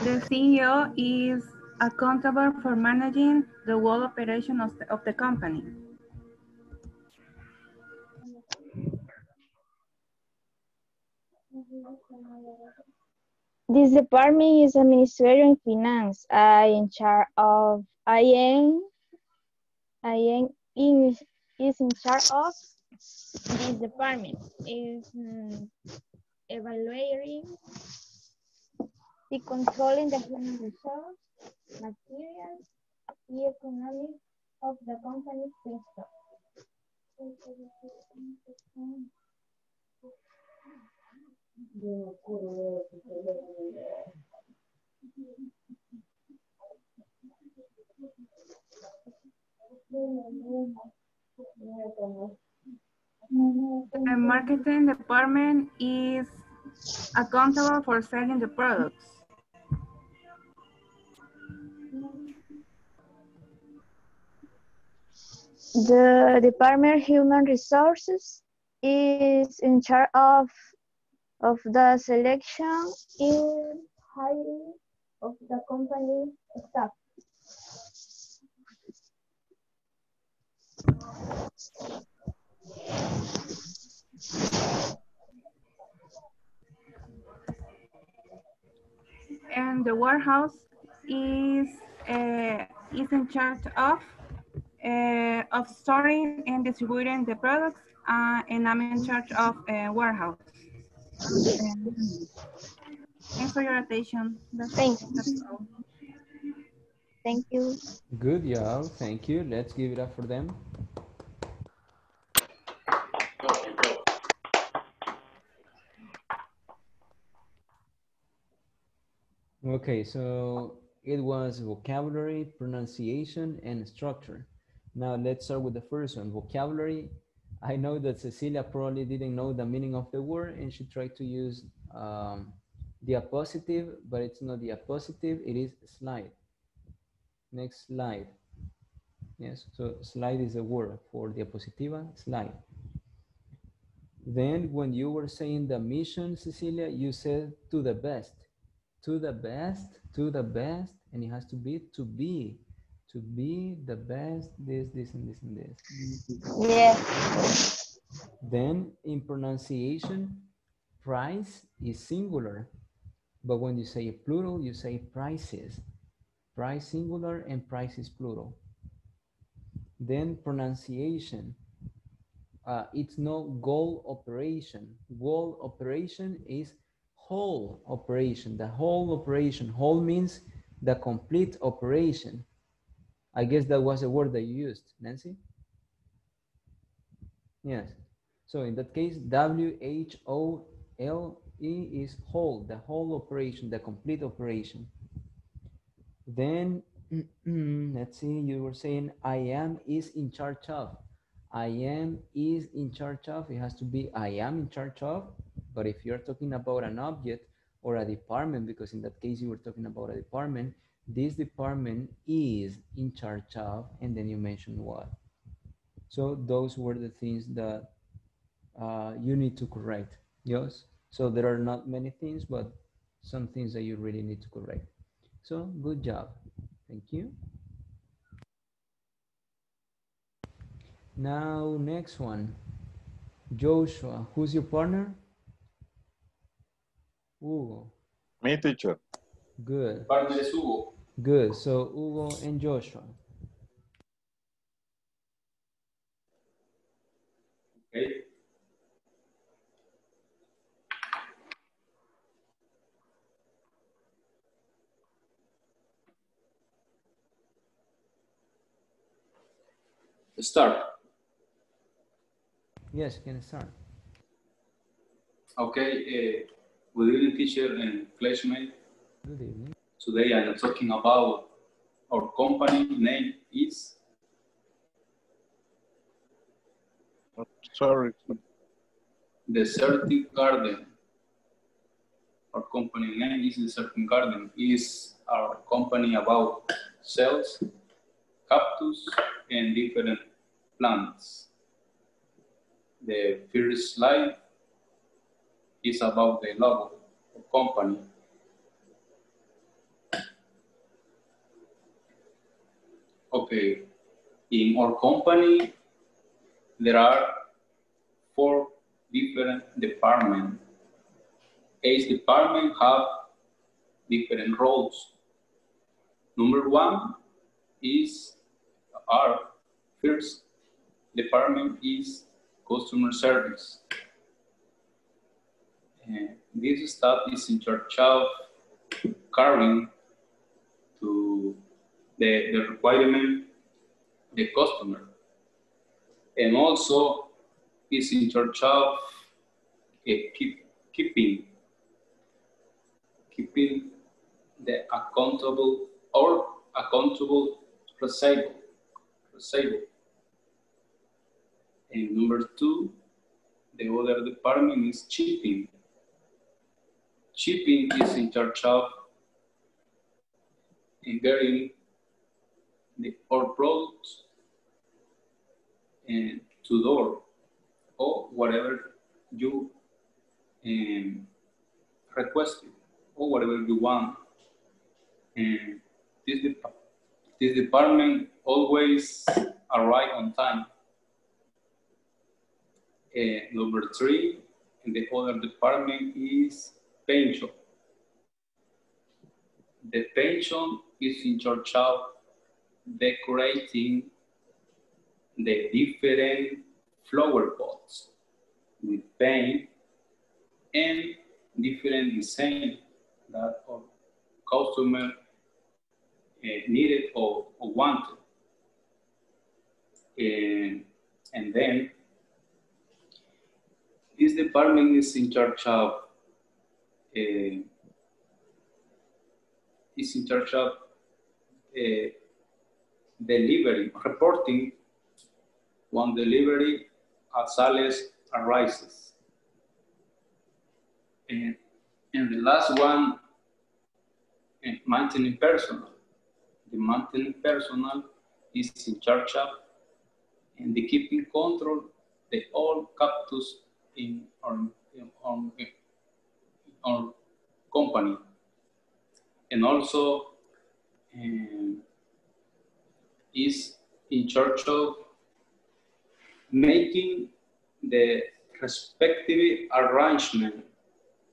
H: The CEO is accountable for managing the whole operation of the, of the company.
D: This department is Administration Finance. I in charge of I am I am in is in charge of this department is mm, evaluating the controlling the human resource, materials, the economics of the company's sector.
H: The marketing department is accountable for selling the products.
D: The Department of Human Resources is in charge of of the selection in hiring of the company staff.
H: And the warehouse is uh, is in charge of uh, of storing and distributing the products, uh, and I'm in charge of uh, warehouse. Thanks for your attention. That's,
D: Thanks.
H: that's.
D: Thank you.
A: Good job. Thank you. Let's give it up for them. Okay, so it was vocabulary, pronunciation, and structure. Now let's start with the first one, vocabulary. I know that Cecilia probably didn't know the meaning of the word and she tried to use um, the appositive, but it's not the appositive, it is slide. Next slide. Yes, so slide is a word for the appositiva, slide. Then when you were saying the mission, Cecilia, you said to the best to the best, to the best, and it has to be to be, to be the best, this, this, and this, and this.
D: Yes.
A: Then in pronunciation, price is singular, but when you say plural, you say prices. Price singular and price is plural. Then pronunciation, uh, it's no goal operation. Goal operation is whole operation, the whole operation. Whole means the complete operation. I guess that was a word that you used, Nancy? Yes. So in that case, W-H-O-L-E is whole, the whole operation, the complete operation. Then, let's see, you were saying I am is in charge of. I am is in charge of. It has to be I am in charge of. But if you're talking about an object or a department, because in that case you were talking about a department, this department is in charge of, and then you mentioned what. So those were the things that uh, you need to correct. Yes. So there are not many things, but some things that you really need to correct. So good job. Thank you. Now, next one. Joshua, who's your partner? Hugo.
E: Me, teacher.
A: Good.
C: Partner es Hugo.
A: Good. So Hugo and Joshua.
C: Okay. Start.
A: Yes, you can start.
C: Okay, uh, good evening, teacher and classmate.
A: Good evening.
C: Today I'm talking about our company name is
E: Sorry.
C: Desertic Garden. Our company name is Desertic Garden. Is our company about cells, cactus, and different plants. The first slide is about the logo of company. Okay, in our company, there are four different departments. Each department have different roles. Number one is our first department is customer service. And this staff is in charge of carrying to the, the requirement the customer. And also is in charge of uh, keep, keeping keeping the accountable or accountable receivable and number two the other department is shipping. Shipping is in charge of getting the our products and to door or whatever you um, requested or whatever you want. And this, de this department always arrive on time. Uh, number three, in the other department is pension. The pension is in charge of decorating the different flower pots with paint and different design that our customer uh, needed or, or wanted. And, and then this department is in charge of uh, is in charge of uh, delivery, reporting one delivery as sales arises. And, and the last one, uh, maintaining personnel. The maintaining personnel is in charge of and the keeping control the all cactus in our, in our, in our company. And also um, is in charge of making the respective arrangement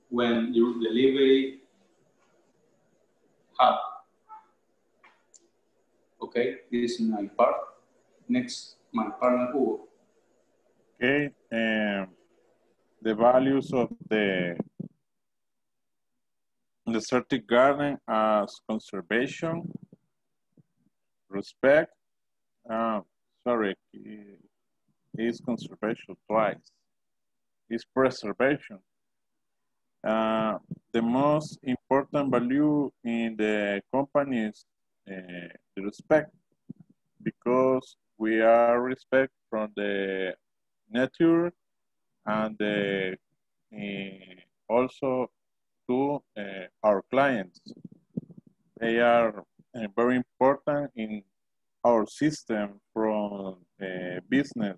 C: when your delivery happen. Okay, this is my part. Next, my partner Hugo.
E: Okay, um, the values of the desertic garden as conservation, respect, uh, sorry, is conservation twice, is preservation. Uh, the most important value in the company is uh, the respect because we are respect from the nature and the, uh, also to uh, our clients. They are very important in our system from uh, business.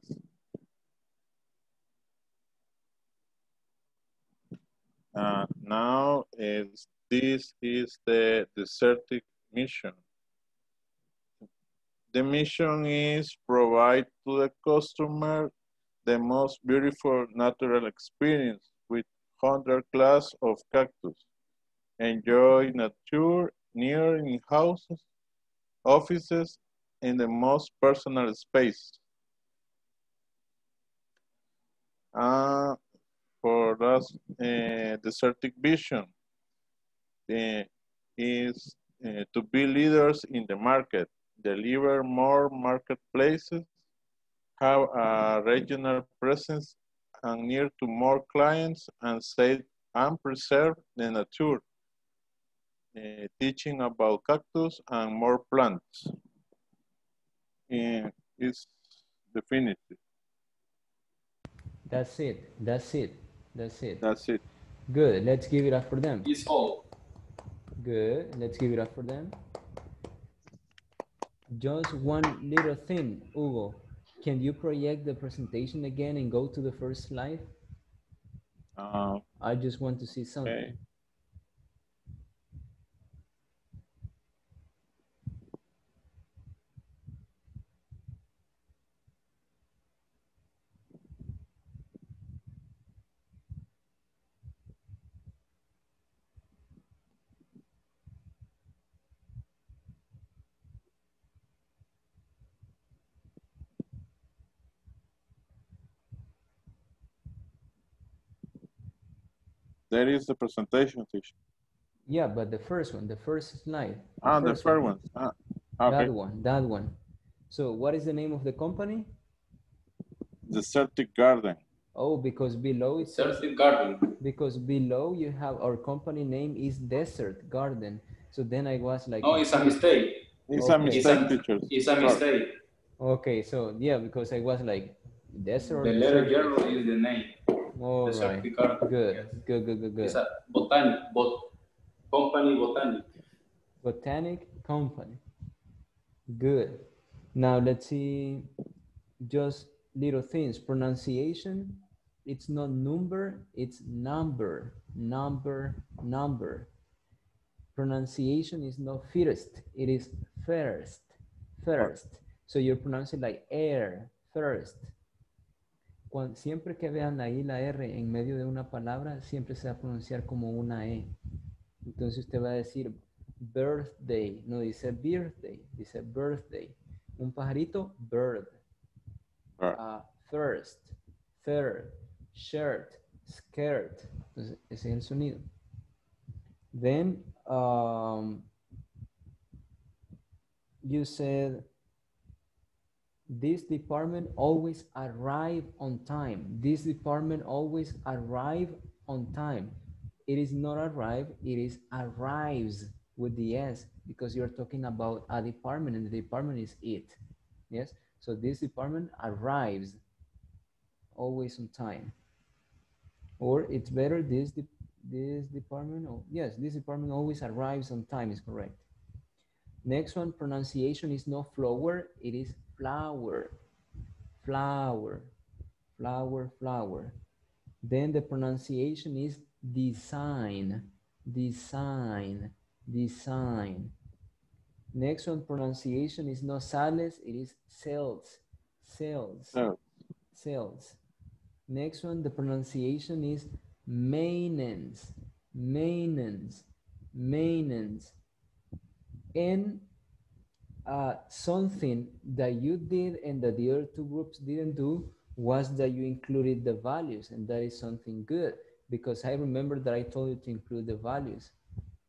E: Uh, now is this is the desertic mission. The mission is provide to the customer the most beautiful natural experience with 100 class of cactus. Enjoy nature near in houses, offices, in the most personal space. Uh, for us, uh, desertic vision uh, is uh, to be leaders in the market, deliver more marketplaces, have a regional presence and near to more clients and save and preserve the nature. Uh, teaching about cactus and more plants. And it's definitive.
A: That's it. That's it. That's it.
E: That's it.
A: Good. Let's give it up for them.
C: It's all.
A: Good. Let's give it up for them. Just one little thing, Hugo. Can you project the presentation again and go to the first slide?
E: Uh,
A: I just want to see something.
E: okay. There is the presentation, teacher.
A: Yeah, but the first one, the first slide.
E: Ah, the first one. Ah, okay.
A: That one, that one. So what is the name of the company?
E: Desertic garden.
A: Oh, because below it says,
C: Celtic Garden.
A: because below you have our company name is Desert Garden. So then I was like,
C: No, it's a mistake.
E: It's a
A: Okay.
E: mistake, teacher.
C: It's a mistake.
A: okay, so yeah, because I was like, Desert.
C: The letter yellow is the name.
A: Oh, All right,
C: Desertic Garden.
A: good,
C: Yes.
A: good, good, good, good.
C: It's a botanic, bot, company botanic.
A: Botanic Company. Good. Now let's see just little things. Pronunciation, it's not number, it's number, number, number. Pronunciation is not first, it is first, first. So you're pronouncing like air, first. Siempre que vean ahí la R en medio de una palabra, siempre se va a pronunciar como una E. Entonces usted va a decir birthday, no dice birthday, dice birthday. Un pajarito, bird.
E: Bird.
A: Ah, first, third, shirt, skirt. Entonces ese es el sonido. Then um, you said this department always arrive on time. This department always arrive on time. It is not arrive, it is arrives with the S because you're talking about a department and the department is it. Yes. So this department arrives always on time. Or it's better this de- this department. Oh, yes, this department always arrives on time is correct. Next one, pronunciation is not flower, it is flower, flower, flower, flower. Then the pronunciation is design, design, design. Next one, pronunciation is not sales, it is sales, sales,
E: So,
A: sales. Next one, the pronunciation is maintenance, maintenance, maintenance. And uh, something that you did and that the other two groups didn't do was that you included the values, and that is something good because I remember that I told you to include the values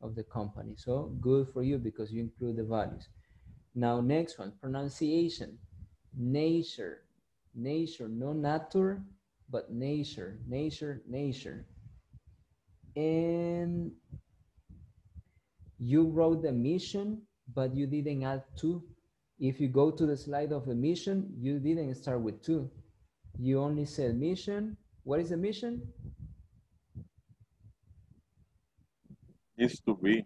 A: of the company. So good for you because you include the values. Now, next one, pronunciation, nature, nature, no nature, but nature, nature, nature. And you wrote the mission, but you didn't add two. If you go to the slide of the mission, you didn't start with two. You only said mission. What is the mission?
E: is to be.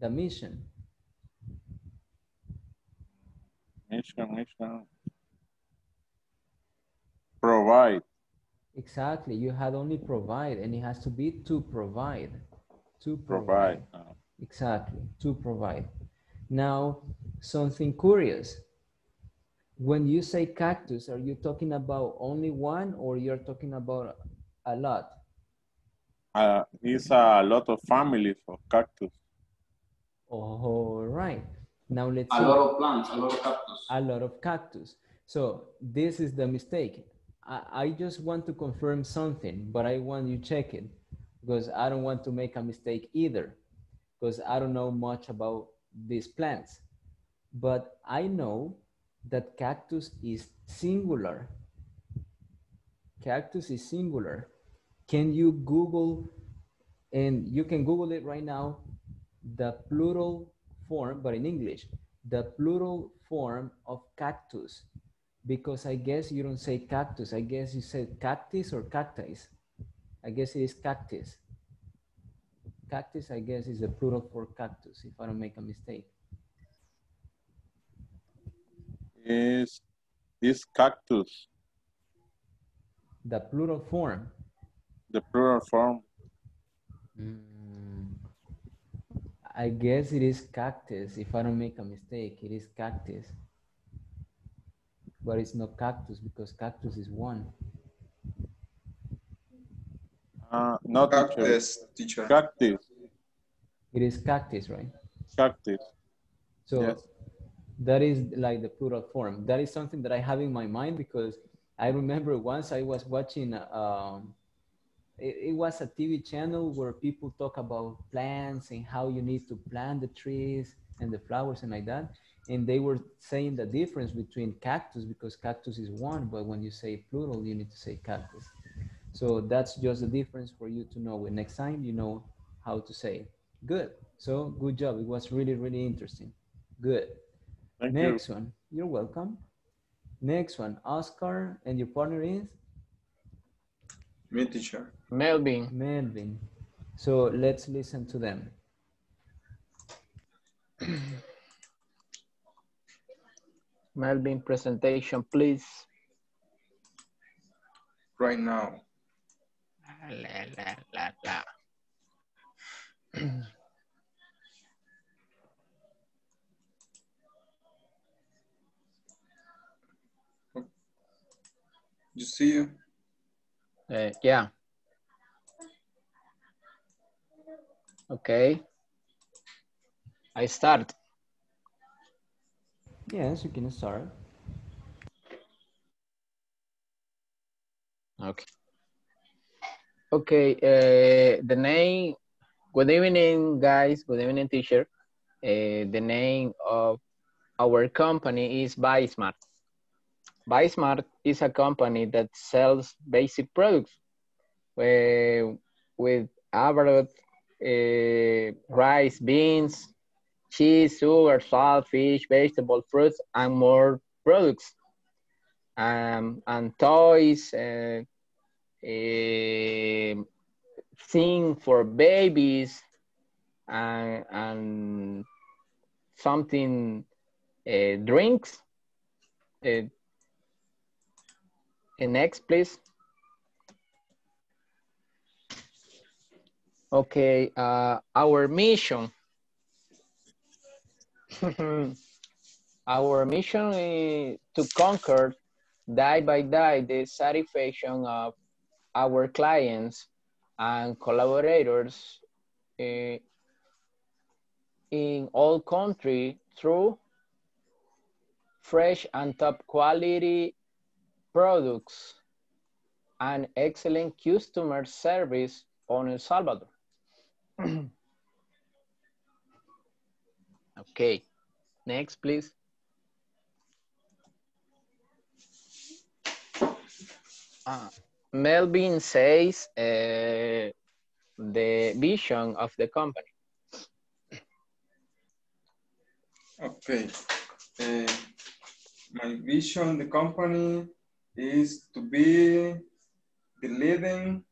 A: The mission.
E: Mission, mission. Provide.
A: Exactly. You had only provide, and it has to be to provide. To
E: Provide. Uh,
A: Exactly, to provide. Now, something curious. When you say cactus, are you talking about only one or you're talking about a lot?
E: uh, it's a lot of families of cactus.
A: All right. Now let's
C: A
A: see.
C: lot of plants, a lot of cactus.
A: a lot of cactus. So this is the mistake. I, I just want to confirm something, but I want you check it because I don't want to make a mistake either because I don't know much about these plants. But I know that cactus is singular. cactus is singular. Can you Google, and you can Google it right now, the plural form, but in English, the plural form of cactus. Because I guess you don't say cactus. I guess you said cactus or cactus. I guess it is cactus. Cactus, I guess, is the plural for cactus, if I don't make a mistake.
E: Is is cactus
A: The plural form.
E: the plural form?
A: Mm, I guess it is cactus. If I don't make a mistake, it is cactus. But it's not cactus because cactus is one.
E: Uh, not teacher.
B: Cactus, teacher.
E: Cactus.
A: It is cactus, right?
E: Cactus.
A: So
E: Yes.
A: that is like the plural form. That is something that I have in my mind because I remember once I was watching, um, it, it was a TV channel where people talk about plants and how you need to plant the trees and the flowers and like that. And they were saying the difference between cactus because cactus is one, but when you say plural, you need to say cactus. So that's just the difference for you to know. And next time you know how to say it. Good. So good job. It was really, really interesting. Good.
E: Thank you.
A: Next one. You're welcome. Next one. Oscar and your partner is
B: Me, teacher.
F: Melvin.
A: Melvin. So let's listen to them.
F: Melvin, presentation, please.
B: Right now.
F: La, la, la, la.
B: You see?
F: Uh, yeah. Okay. I start.
A: Yes, you can start.
F: Okay. Okay, uh, the name, good evening, guys. Good evening, teacher. Uh, the name of our company is BuySmart. BuySmart is a company that sells basic products uh, with average uh, rice, beans, cheese, sugar, salt, fish, vegetable, fruits, and more products. Um, and toys, uh, uh, thing for babies, and, and something, uh, drinks. Uh, next, please. Okay, uh, our mission. our mission is to conquer die by die, the satisfaction of our clients and collaborators uh, in all country through fresh and top quality products and excellent customer service on El Salvador. okay, next please. Uh, Melvin says uh, the vision of the company.
B: Okay. Uh, my vision, the company is to be the leading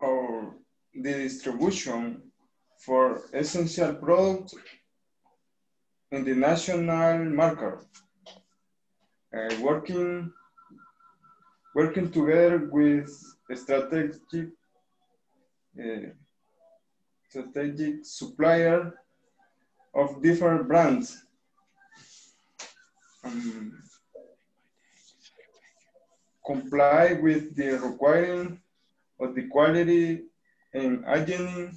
B: or the distribution for essential products in the national market. Uh, working working together with strategic uh, strategic supplier of different brands. Um, comply with the requirement of the quality and hygiene,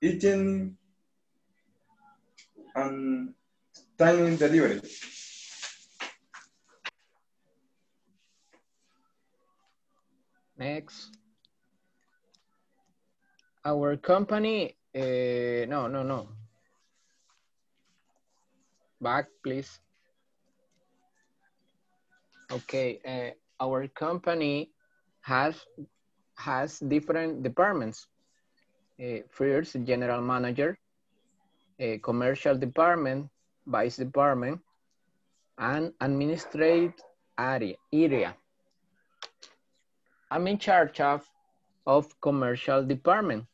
B: hygiene and timely delivery.
F: Next. Our company, uh, no, no, no. Back, please. Okay, uh, our company has has different departments. Uh, first, general manager, commercial department, vice department, and administrative area. area. I'm in charge of, of commercial department.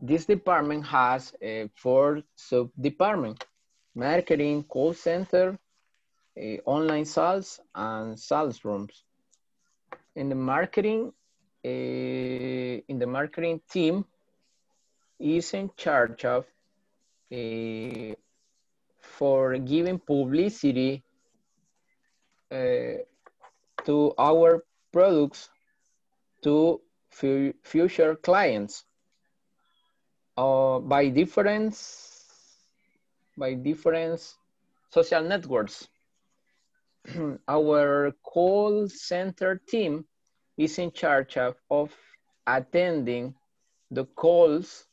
F: This department has four sub-departments, marketing, call center, online sales, and sales rooms. In the marketing, in the marketing team is in charge of for giving publicity uh, to our products to future clients uh, by different by different social networks. our call center team is in charge of, of attending the calls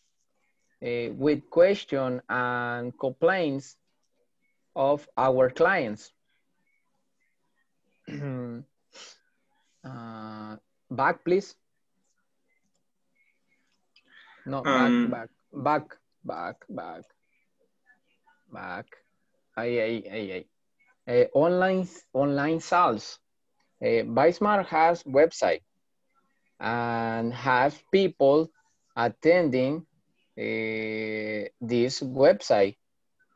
F: uh, with questions and complaints of our clients. uh, back, please. No,
B: Um,
F: back, back, back, back, back, back. Ay, ay, ay, ay. Uh, online, online sales. Uh, BuySmart has website and has people attending uh, this website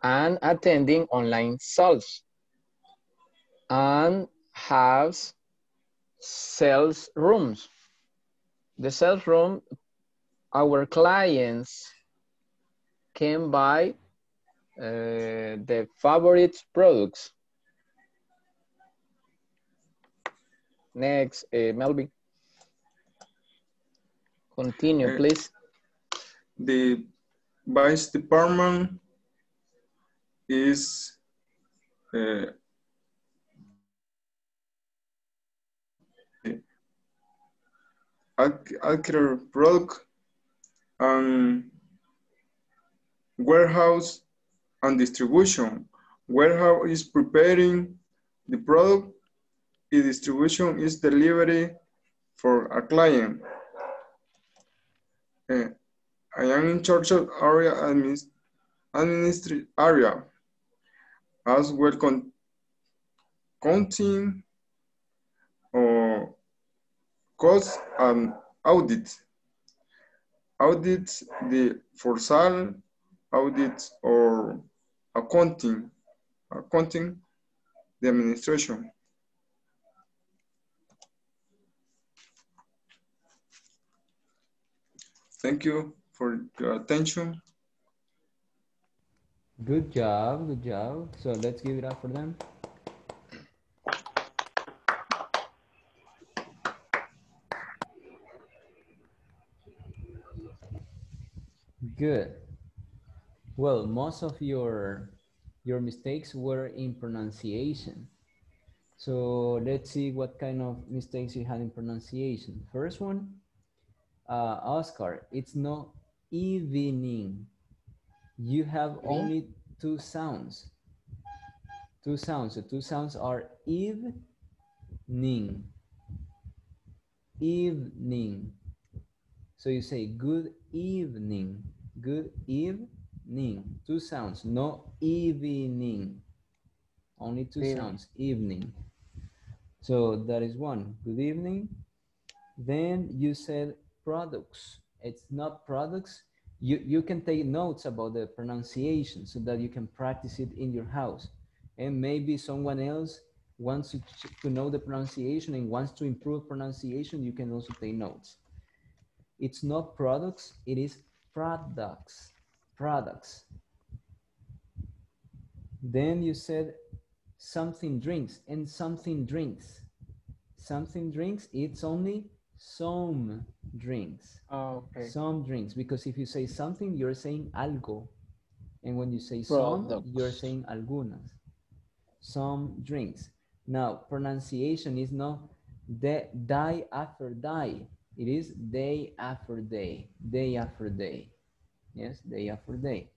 F: and attending online sales and has sales rooms. The sales room, our clients can buy uh, the favorite products. Next, uh, Melvin. Continue,
B: Uh,
F: please.
B: The vice department is uh, ac- acquire product and warehouse and distribution. Warehouse is preparing the product. The distribution is delivery for a client. Uh, I am in charge of area admin, administrative area, as well con counting cost and um, audit. Audit the for sale, audit or accounting, accounting the administration. Thank you for your attention.
A: Good job, good job. So let's give it up for them. Good. Well, most of your your mistakes were in pronunciation. So let's see what kind of mistakes you had in pronunciation. First one, uh, Oscar, it's not evening. You have only two sounds. Two sounds. So two sounds are evening. Evening. So you say good evening. Good evening. Two sounds. No evening. Only two
F: Evening.
A: sounds. Evening. So that is one. Good evening. Then you said products. It's not products. You, you can take notes about the pronunciation so that you can practice it in your house. And maybe someone else wants to, to know the pronunciation and wants to improve pronunciation, you can also take notes. It's not products, it is products. Products. Then you said something drinks and something drinks. Something drinks, it's only some drinks.
F: Oh, okay.
A: Some drinks, because if you say something, you're saying algo. And when you say some, you're saying algunas. Some drinks. Now, pronunciation is not de, die after die. It is day after day, day after day. Yes, day after day.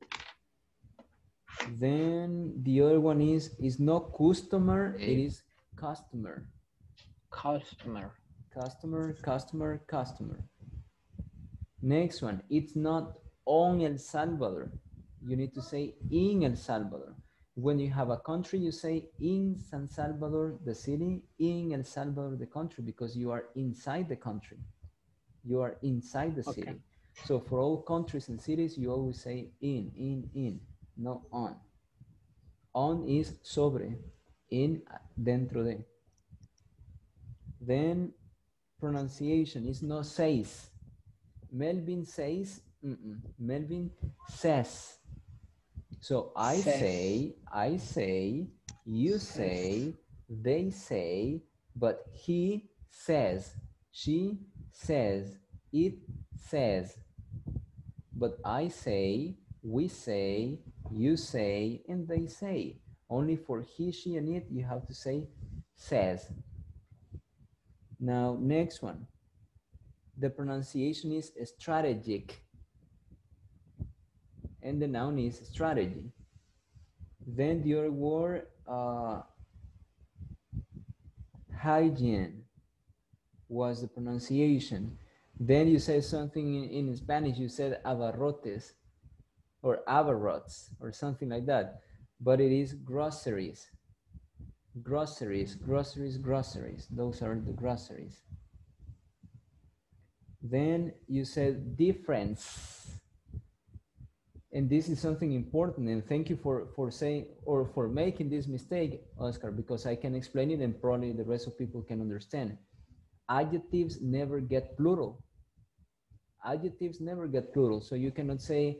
A: Then the other one is, is not customer, it is customer.
F: Customer.
A: Customer, customer, customer. Next one, it's not on El Salvador. You need to say in El Salvador. When you have a country, you say in San Salvador, the city, in El Salvador, the country, because you are inside the country. You are inside the
F: Okay.
A: city. So for all countries and cities, you always say in, in, in, not on. On is sobre, in, dentro de. Then pronunciation is no says. Melvin says, mm-mm. Melvin says. So I
F: Says.
A: say, I say, you say, they say, but he says, she says, it says. But I say, we say, you say, and they say. Only for he, she, and it, you have to say says. Now, next one. The pronunciation is strategic. And the noun is strategy. Then the other word, uh, hygiene was the pronunciation. Then you said something in, in Spanish, you said abarrotes or abarrots or something like that, but it is groceries. Groceries, groceries, groceries. Those are the groceries. Then you said difference. And this is something important. And thank you for, for saying or for making this mistake, Oscar, because I can explain it and probably the rest of people can understand. Adjectives never get plural. Adjectives never get plural. So you cannot say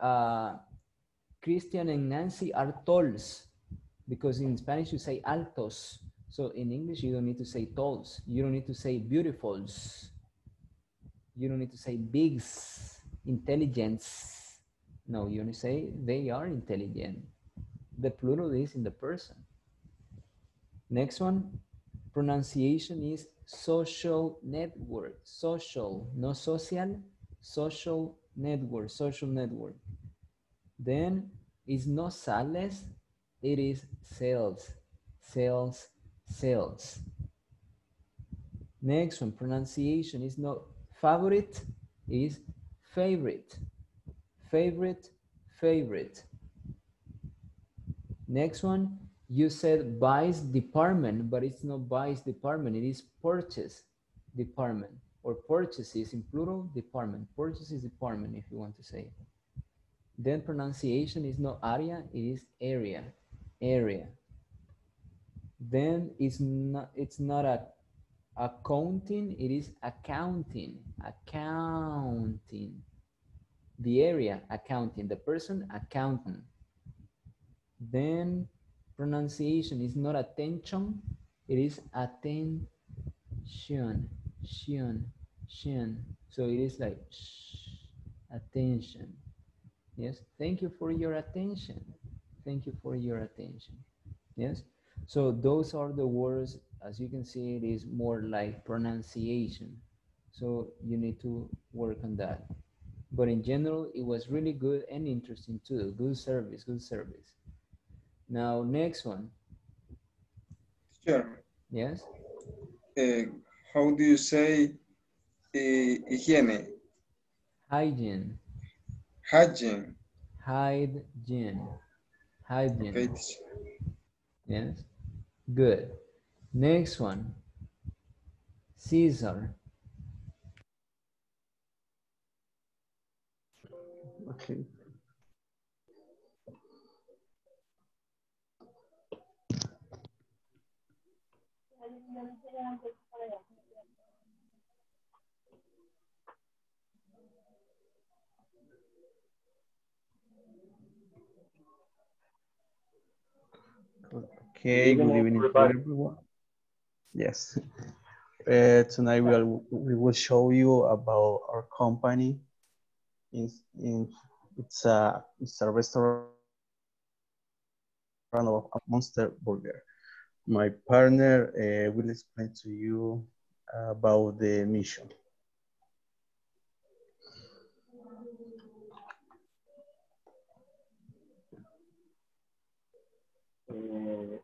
A: uh, Christian and Nancy are talls because in Spanish you say altos. So in English you don't need to say talls. You don't need to say beautifuls. You don't need to say bigs, intelligence. No, you only say they are intelligent. The plural is in the person. Next one, pronunciation is social network. Social, no social, social network, social network. Then is no sales, it is sales, sales, sales. Next one, pronunciation is not favorite, is favorite, favorite, favorite. Next one, you said buys department, but it's not buys department, it is purchase department or purchases in plural department. Purchases department if you want to say it. Then pronunciation is not area, it is area, area. Then it's not it's not a accounting, it is accounting, accounting. The area accounting, the person accountant. Then pronunciation is not attention, it is attention, shun, shun. So it is like shh, attention. Yes, thank you for your attention. Thank you for your attention. Yes, so those are the words, as you can see, it is more like pronunciation. So you need to work on that. But in general, it was really good and interesting too. Good service, good service. Now, next one.
B: Sure.
A: Yes.
B: Uh, how do you say uh, hygiene?
A: Hygiene.
B: Hygiene.
A: Hygiene. Hygiene.
B: Okay. teacher.
A: Yes. Good. Next one. Cesar.
L: Okay. Okay, good evening everyone. Yes. Uh, tonight we will, we will show you about our company. In, it's a it's a restaurant of Monster Burger. My partner uh, will explain to you about the mission.
N: uh,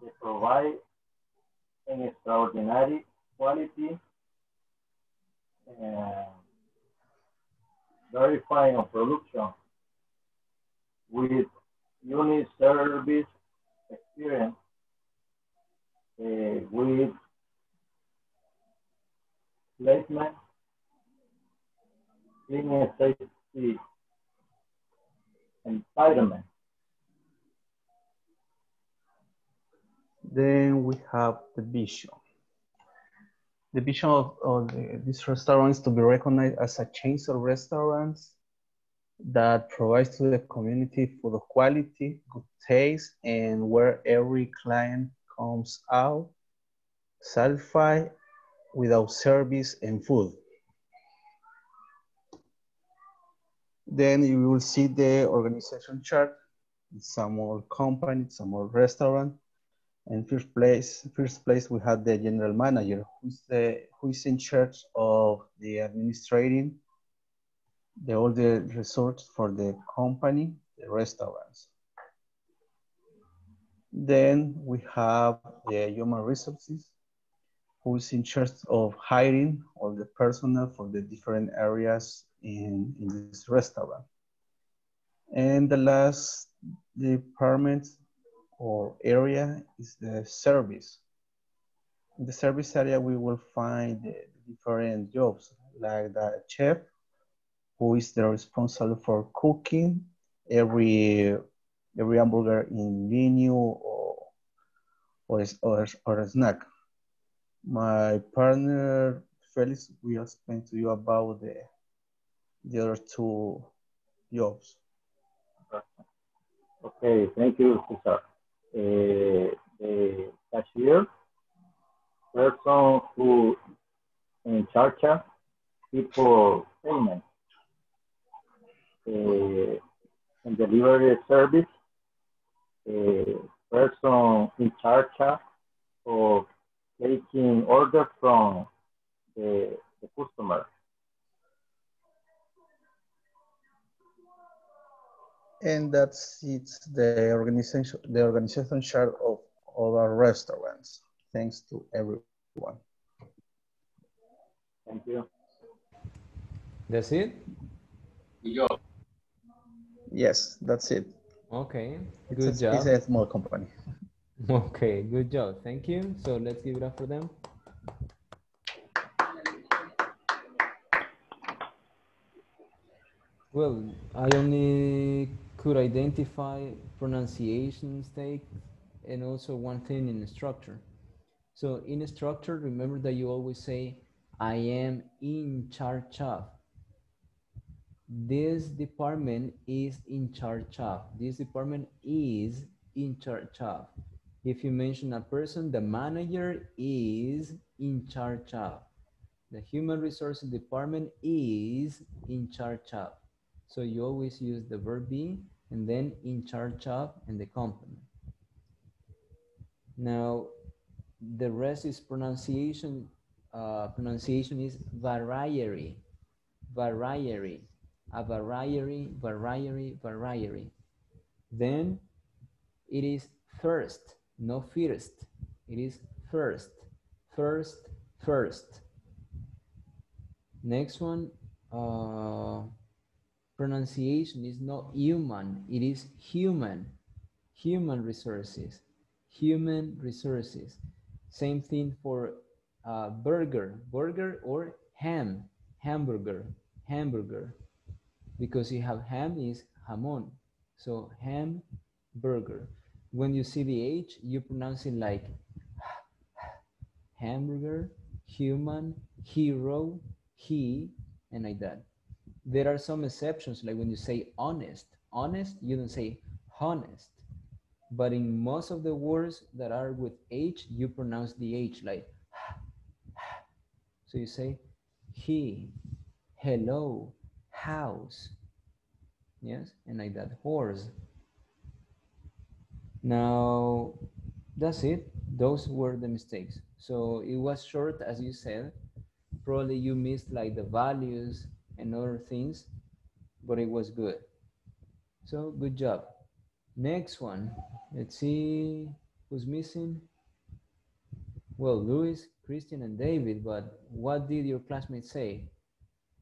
N: they provide and extraordinary quality, uh, verifying of production with unit service experience uh, with placement in safety and environment.
L: Then we have the vision. The vision of, of the, this restaurant is to be recognized as a chain of restaurants that provides to the community food of quality, good taste, and where every client comes out satisfied without service and food. Then you will see the organization chart. Some more company, some more restaurant. In first place, first place we have the general manager, who's the who is in charge of the administrating the all the resources for the company, the restaurants. Then we have the human resources, who is in charge of hiring all the personnel for the different areas in, in this restaurant. And the last department or area is the service. In the service area, we will find the different jobs like the chef, who is the responsible for cooking every every hamburger in menu or or, or, or a snack. My partner Felix will explain to you about the the other two jobs.
N: Okay, thank you, Cesar. Uh, the cashier, person who in charge of people payment uh, and delivery service, uh, person in charge of taking order from the, the customer.
L: And that's it's the organization the organization chart of all our restaurants. Thanks to everyone.
N: Thank you.
A: That's it?
C: Good job.
L: Yes, that's it.
A: Okay,
L: It's
A: good
L: a,
A: job.
L: It's a small company.
A: Okay, good job. Thank you. So let's give it up for them. Well, I only could identify pronunciation mistake and also one thing in structure. So in structure, remember that you always say, I am in charge of. This department is in charge of. This department is in charge of. If you mention a person, the manager is in charge of. The human resources department is in charge of. So you always use the verb be and then in charge of and the complement. Now, the rest is pronunciation. Uh, pronunciation is variary, variary, a variety, variety, variary. Then it is first, no first. It is first, first, first. Next one, uh, pronunciation is not human, it is human. Human resources, human resources. Same thing for uh, burger, burger or ham, hamburger, hamburger. Because you have ham is jamon. So ham, burger. When you see the H, you pronounce it like hamburger, human, hero, he, and like that. There are some exceptions, like when you say honest. Honest, you don't say honest. But in most of the words that are with H, you pronounce the H like so you say he, hello, house. Yes, and like that, horse. Now, that's it. Those were the mistakes. So it was short, as you said. Probably you missed like the values and other things, but it was good. So good job. Next one. Let's see who's missing. Well, Luis, Christian, and David, but what did your classmates say?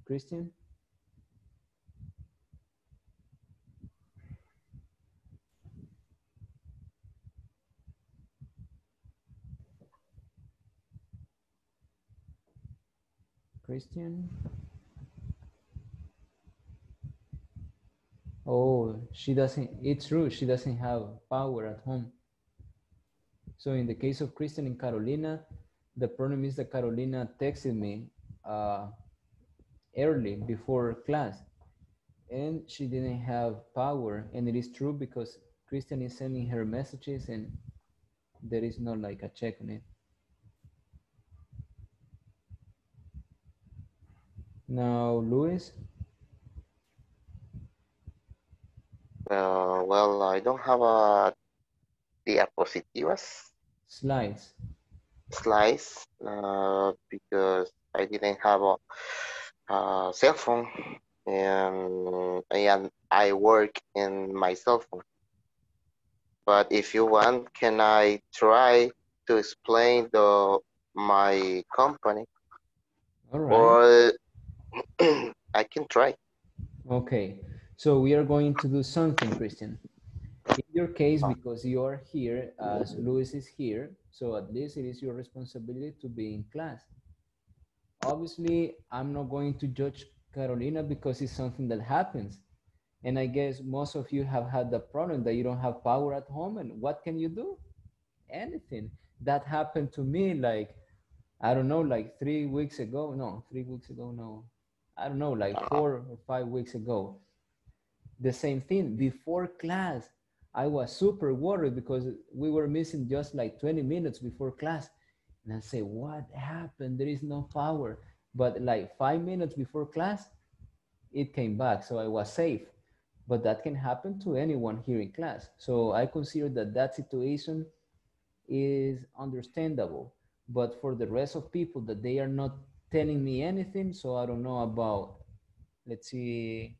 A: Christian? Christian? Oh, she doesn't, it's true, she doesn't have power at home. So in the case of Christian and Carolina, the problem is that Carolina texted me uh, early before class and she didn't have power. And it is true because Christian is sending her messages and there is not like a check on it. Now, Luis,
M: Uh, well, I don't have a diapositivas
A: slides.
M: slides uh, because I didn't have a, a cell phone and, and I work in my cell phone. But if you want, can I try to explain the my company
A: All right.
M: or I can try.
A: Okay, so we are going to do something, Christian. In your case, because you are here, as Luis is here, so at least it is your responsibility to be in class. Obviously, I'm not going to judge Carolina because it's something that happens. And I guess most of you have had the problem that you don't have power at home. And what can you do? Anything. That happened to me like, I don't know, like three weeks ago. No, three weeks ago, no. I don't know, like ah. four or five weeks ago. The same thing before class. I was super worried because we were missing just like 20 minutes before class. And I say, what happened? There is no power. But like five minutes before class, it came back. So I was safe. But that can happen to anyone here in class. So I consider that that situation is understandable. But for the rest of people that they are not telling me anything, so I don't know about, let's see,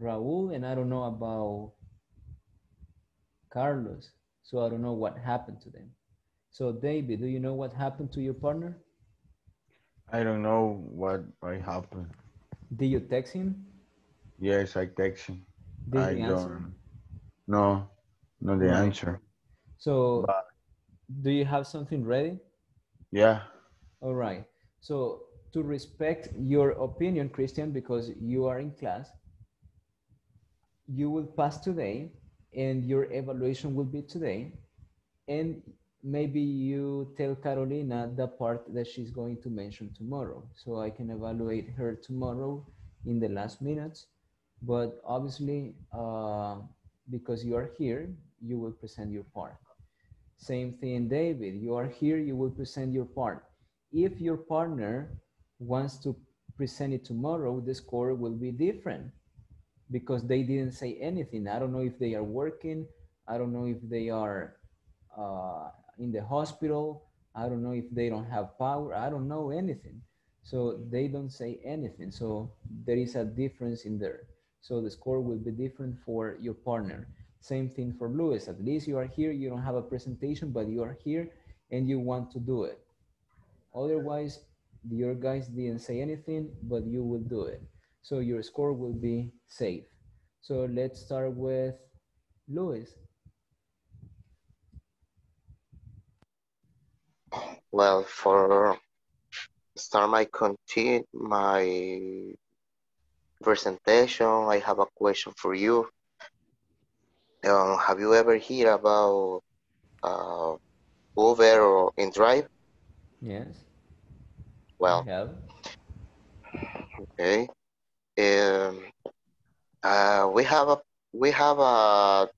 A: Raul, and I don't know about Carlos. So I don't know what happened to them. So David, do you know what happened to your partner?
K: I don't know what happened.
A: Did you text him?
K: Yes, I text him.
A: Did
K: I
A: he answer?
K: don't. No, not the answer.
A: So do you have something ready?
K: Yeah.
A: All right. So to respect your opinion, Christian, because you are in class, you will pass today and your evaluation will be today. And maybe you tell Carolina the part that she's going to mention tomorrow. So I can evaluate her tomorrow in the last minutes. But obviously, uh, because you are here, you will present your part. Same thing, David. You are here, you will present your part. If your partner wants to present it tomorrow, the score will be different because they didn't say anything. I don't know if they are working. I don't know if they are uh, in the hospital. I don't know if they don't have power. I don't know anything. So they don't say anything. So there is a difference in there. So the score will be different for your partner. Same thing for Luis. At least you are here. You don't have a presentation, but you are here and you want to do it. Otherwise, your guys didn't say anything, but you will do it. So your score will be safe. So let's start with Luis.
M: Well, for start my continue my presentation, I have a question for you. Um, have you ever heard about uh, Uber or InDrive?
A: Yes.
M: Well, okay. Um, uh, we have a we have a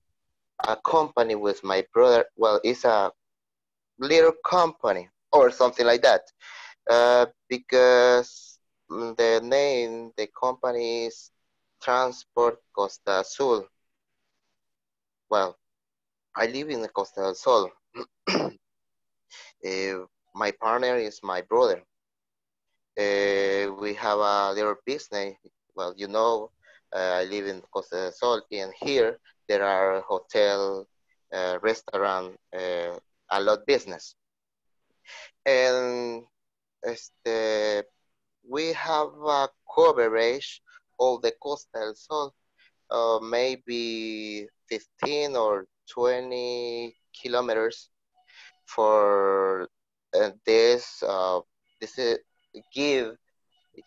M: a company with my brother. Well, it's a little company or something like that. Uh, because the name the company is Transport Costa Azul. Well, I live in the Costa del Sol. Uh, my partner is my brother. Uh, we have a little business. Well, you know, uh, I live in Costa del Sol, and here there are hotel, uh, restaurant, uh, a lot business. And este, we have a coverage of the coastal zone, uh, maybe 15 or 20 kilometers for uh, this, uh, this is give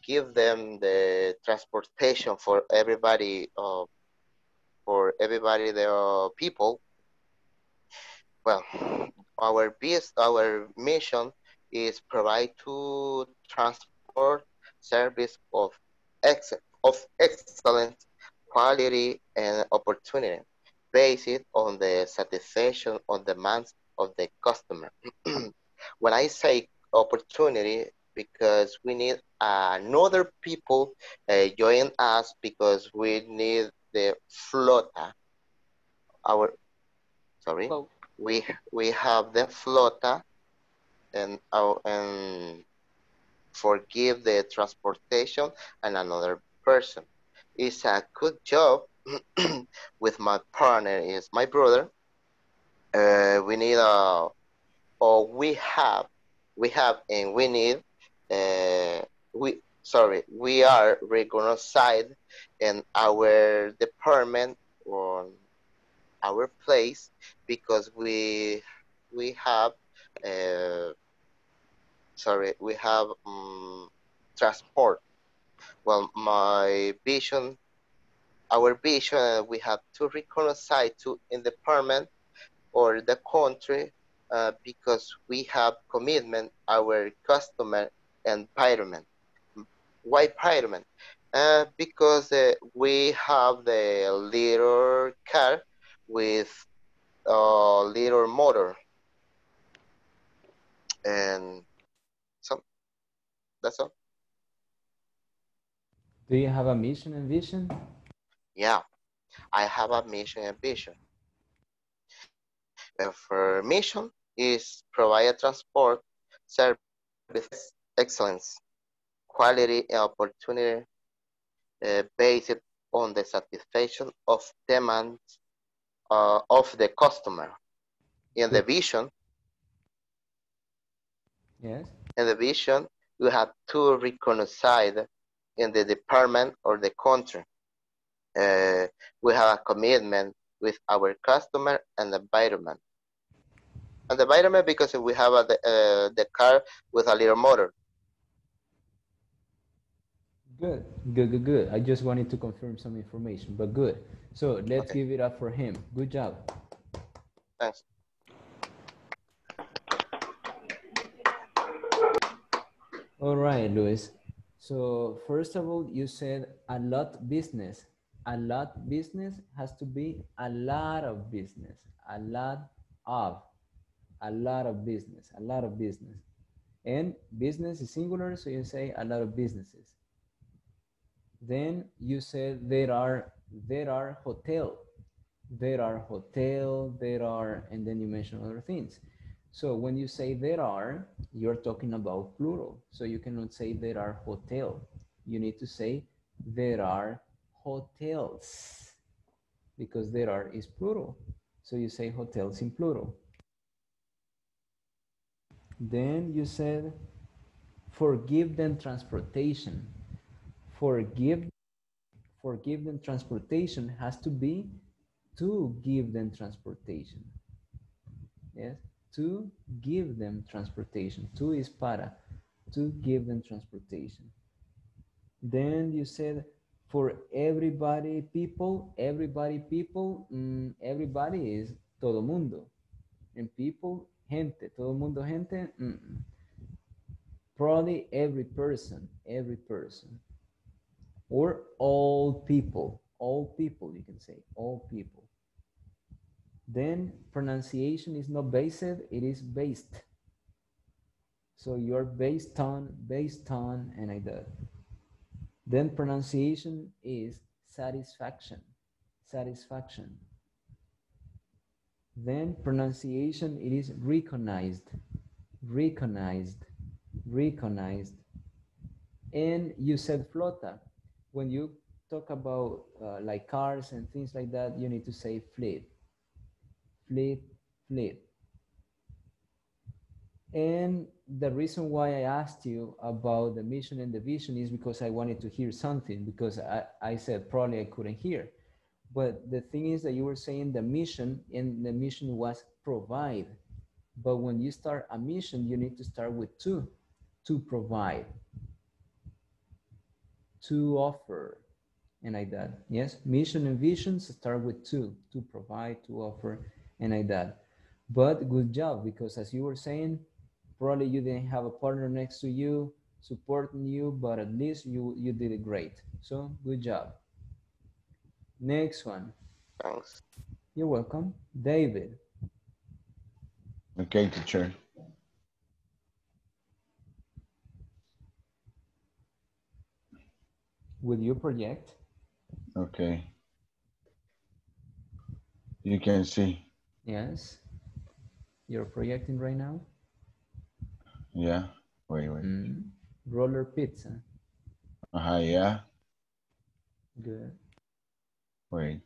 M: give them the transportation for everybody uh, for everybody the uh, people. Well our best our mission is provide to transport service of ex of excellent quality and opportunity based on the satisfaction on demands of the customer. When i say opportunity because we need another people uh, join us because we need the flota. Our sorry, we we have the flota and our and forgive the transportation and another person. It's a good job with my partner is my brother. Uh, we need a or we have we have and we need uh, we sorry we are recognized in our department or our place because we we have uh, sorry we have um, transport. Well my vision our vision uh, we have to recognize to in the department or the country uh, because we have commitment our customer environment. Why environment? Uh, because uh, we have the little car with a little motor. And so that's all.
A: Do you have a mission and vision?
M: Yeah, I have a mission and vision. For mission is provide transport service excellence, quality and opportunity uh, based on the satisfaction of demands uh, of the customer. In the vision,
A: Yes.
M: in the vision, you have to recognize in the department or the country. Uh, we have a commitment with our customer and the environment. And the environment because we have a, the, uh, the car with a little motor.
A: Good, good, good, good. I just wanted to confirm some information, but good. So let's give it up for him. Good job.
M: Thanks.
A: All right, Luis. So first of all, you said a lot business. A lot business has to be a lot of business. A lot of. A lot of business. A lot of business. And business is singular, so you say a lot of businesses. Then you said there are there are hotel, there are hotel, there are, and then you mention other things. So when you say there are, you're talking about plural. So you cannot say there are hotel. You need to say there are hotels because there are is plural. So you say hotels in plural. Then you said forgive them transportation. Forgive forgive them transportation has to be to give them transportation. Yes, to give them transportation. To is para, to give them transportation. Then you said for everybody people, everybody people, mm, everybody is todo mundo. And people, gente, todo mundo, gente. mm. Probably every person, every person. Or all people, all people, you can say, all people. Then pronunciation is not based, it is based. So you're based on, based on, and like that. Then pronunciation is satisfaction, satisfaction. Then pronunciation, it is recognized, recognized, recognized. And you said flota. When you talk about uh, like cars and things like that, you need to say fleet, fleet, fleet. And the reason why I asked you about the mission and the vision is because I wanted to hear something because I, I said probably I couldn't hear. But the thing is that you were saying the mission and the mission was provide. But when you start a mission, you need to start with two, to provide, to offer, and like that. Yes, mission and visions start with two, to provide, to offer, and like that. But good job, because as you were saying, probably you didn't have a partner next to you supporting you, but at least you, you did it great. So good job. Next one.
M: Thanks.
A: You're welcome. David.
K: Okay, teacher.
A: Will you project?
K: Okay. You can see.
A: Yes. You're projecting right now?
K: Yeah. Wait, wait.
A: Mm. Roller pizza.
K: Uh-huh, yeah.
A: Good.
K: Wait.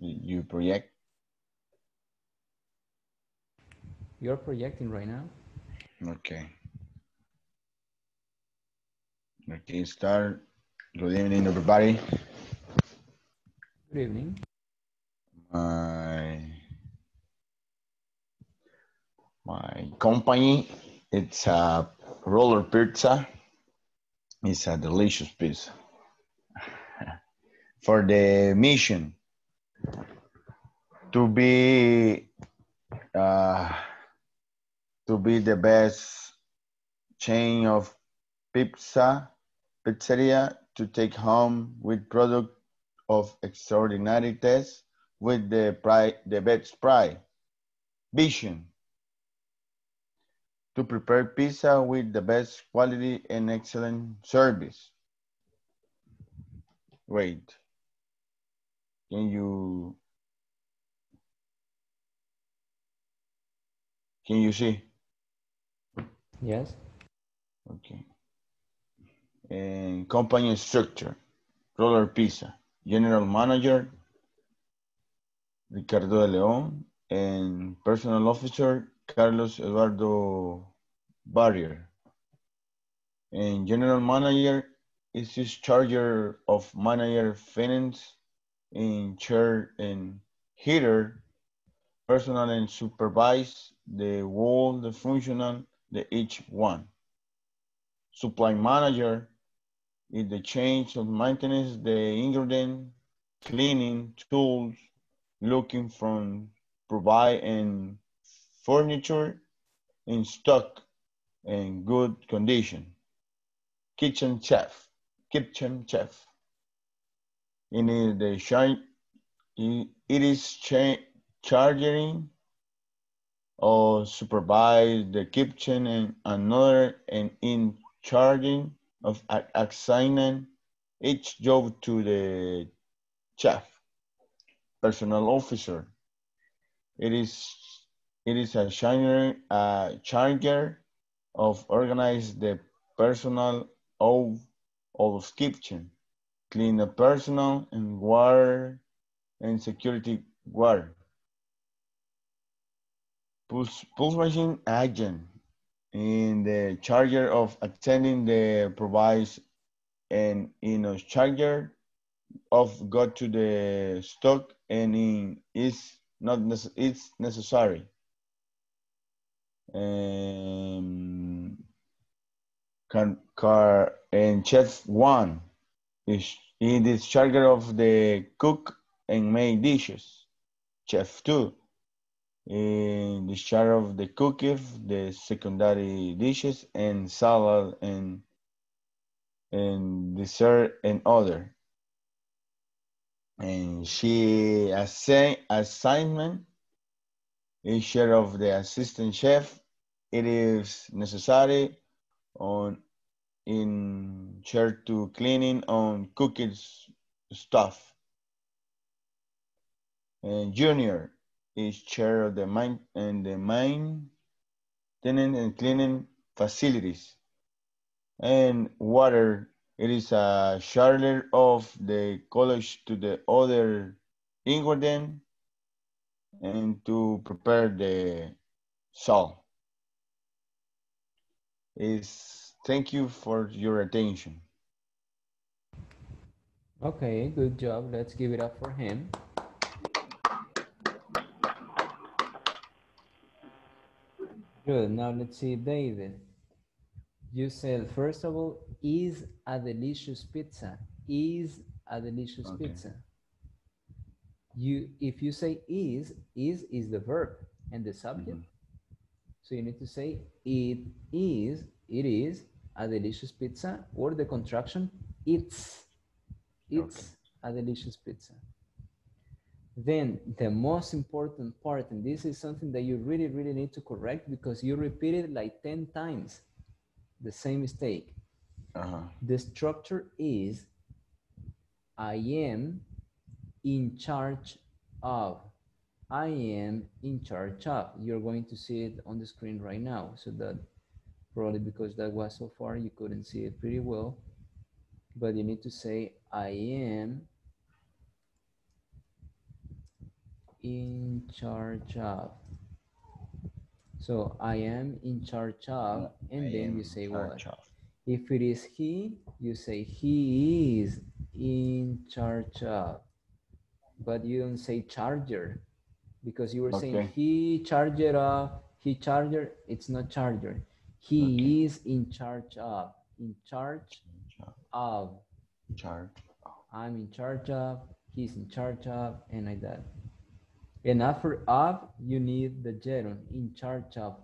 K: You project?
A: You're projecting right now?
K: Okay. Okay, start. Good evening, everybody.
A: Good evening.
K: My my company, it's a roller pizza. It's a delicious pizza. For the mission to be uh, to be the best chain of pizza pizzeria to take home with product of extraordinary taste with the pri the best price. Vision. To prepare pizza with the best quality and excellent service. Wait. Can you can you see
A: Yes.
K: Okay. And company structure, Roller Pizza, General Manager, Ricardo de León, and Personal Officer, Carlos Eduardo Barrera. And General Manager is his charger of manager finance in chair and heater, personal and supervise the whole, the functional, the each one. Supply manager is the change of maintenance, the ingredient, cleaning, tools, looking from provide and furniture in stock in good condition. Kitchen chef, kitchen chef. In the shine, it is cha charging or supervise the kitchen and another and in charging of assigning each job to the chef, personal officer. It is it is a shiner, a charger of organize the personal of of kitchen, clean the personal and water and security guard. Pulse, machine agent in the charger of attending the provides and in a charger of got to the stock and in is not nece- it's necessary. Um, can car and chef one is in this charger of the cook and make dishes. Chef two in the share of the cookies, the secondary dishes, and salad and and dessert and other. And she assign assignment is share of the assistant chef. It is necessary on in share to cleaning on cookies stuff. And junior is chair of the main and the main tenant and cleaning facilities. And water, it is a charter of the college to the other ingredient and to prepare the salt. Is thank you for your attention.
A: Okay, good job. Let's give it up for him. Good. Now let's see, David. You said, first of all, is a delicious pizza. Is a delicious
K: Okay.
A: pizza. You, if you say is, is is the verb and the subject. Mm-hmm. So you need to say it is, it is a delicious pizza, or the contraction, it's, it's a delicious pizza. Then the most important part, and this is something that you really, really need to correct because you repeated like 10 times the same mistake.
K: Uh-huh.
A: The structure is I am in charge of. I am in charge of. You're going to see it on the screen right now. So that probably because that was so far, you couldn't see it pretty well. But you need to say, I am in charge of. So I am in charge of, and
K: I
A: then you say what?
K: of.
A: If it is he, you say he is in charge of. But you don't say charger because you were saying he charger of, he charger, it's not charger. He is in charge of, in charge of.
K: Charge.
A: I'm in charge of, he's in charge of, and like that. And after of, you need the gerund, in charge of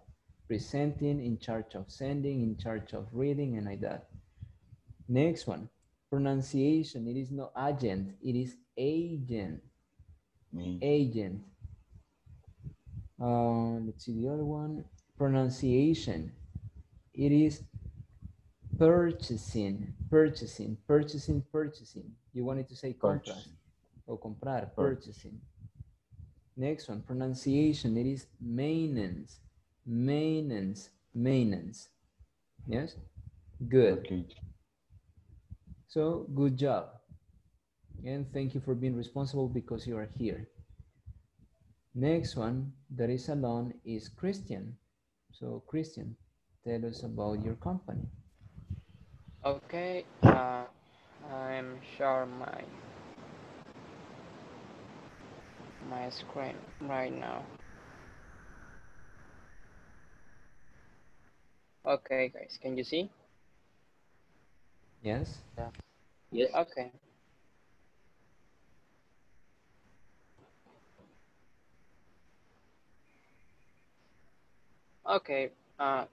A: presenting, in charge of sending, in charge of reading, and like that. Next one, pronunciation. It is not agent, it is agent. Agent. Uh, let's see the other one. Pronunciation. It is purchasing, purchasing, purchasing, purchasing. You wanted to say compras
K: Purchasing.
A: or comprar,
K: Pur-
A: purchasing. Next one, pronunciation. It is maintenance, maintenance, maintenance. Yes? Good.
K: Okay.
A: So, good job. And thank you for being responsible because you are here. Next one that is alone is Christian. So, Christian, tell us about your company.
O: Okay, uh, I'm share my my screen right now. Okay, guys, can you see?
A: Yes?
O: Yeah.
J: Yes.
O: Okay. Okay. Uh,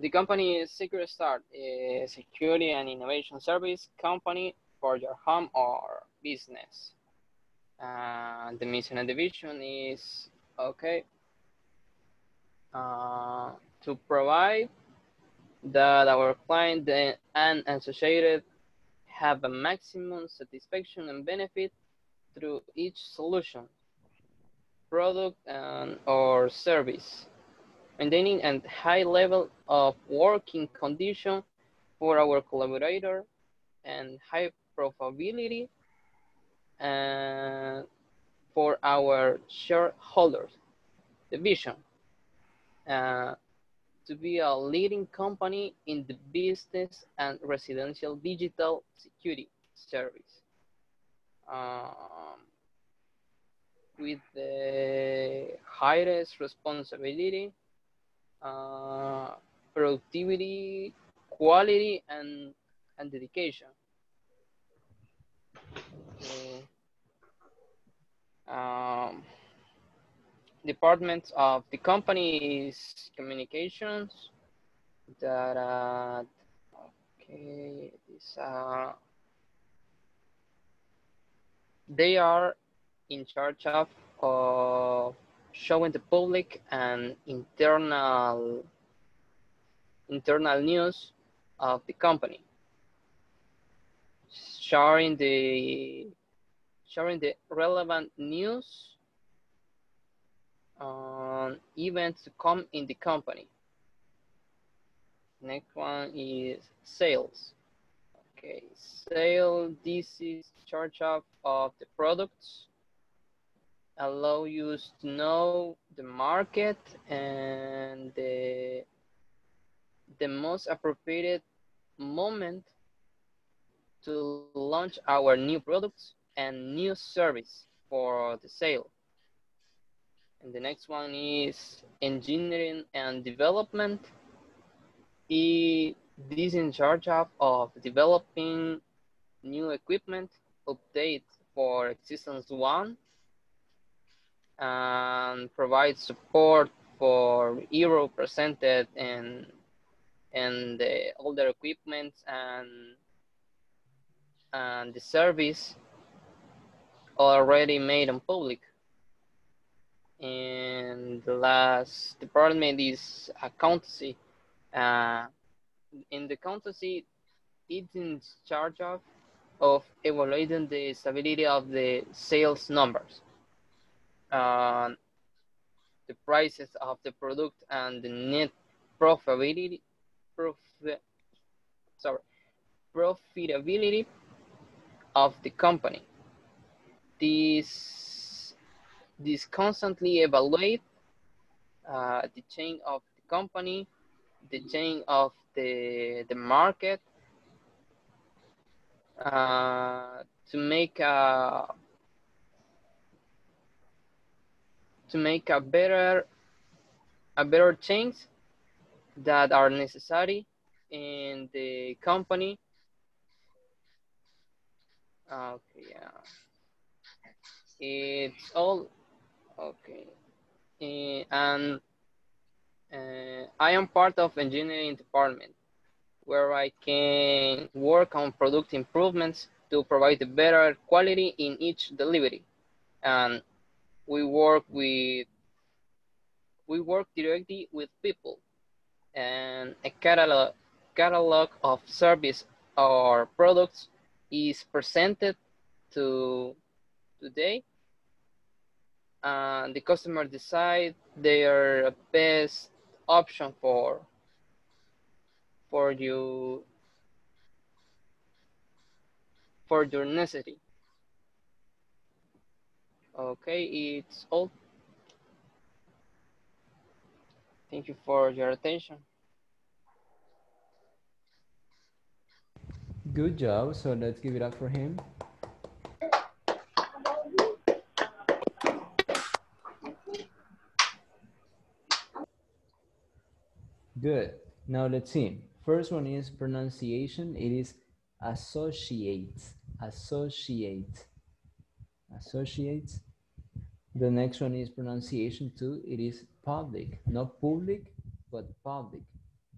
O: the company is Secret Start, a security and innovation service company for your home or business. Uh, the mission and the vision is okay. Uh, to provide that our client and associated have a maximum satisfaction and benefit through each solution, product, and or service, maintaining a high level of working condition for our collaborator and high profitability and for our shareholders. The vision uh, to be a leading company in the business and residential digital security service. Um, with the highest responsibility, uh, productivity, quality, and, and dedication. Okay. Um, of the company is communications, data, okay, this, uh, they are in charge of, of showing the public and internal internal news of the company sharing the sharing the relevant news on events to come in the company. Next one is sales. Okay sale this is charge of of the products. Allow you to know the market and the, the most appropriate moment to launch our new products and new service for the sale. And the next one is engineering and development. It is in charge of, of developing new equipment, update for existing one, and provide support for error presented and and the older equipment and, and the service already made in public. And the last department is accountancy. Uh, in the accountancy, it's in charge of, of evaluating the stability of the sales numbers, uh, the prices of the product and the net profitability, profit, sorry, profitability of the company. This, this constantly evaluate uh, the chain of the company, the chain of the, the market uh, to make a to make a better a better change that are necessary in the company. Okay, yeah. It's all okay. Eh, and uh, I am part of engineering department where I can work on product improvements to provide a better quality in each delivery. And we work with we work directly with people and a catalog catalog of service or products is presented to today. And the customer decide their best option for for you for your necessity. Okay it's all. Thank you for your attention
A: Good job. So let's give it up for him. Good. Now let's see. First one is pronunciation. It is associates. Associate. Associates. The next one is pronunciation too. It is public. Not public, but public.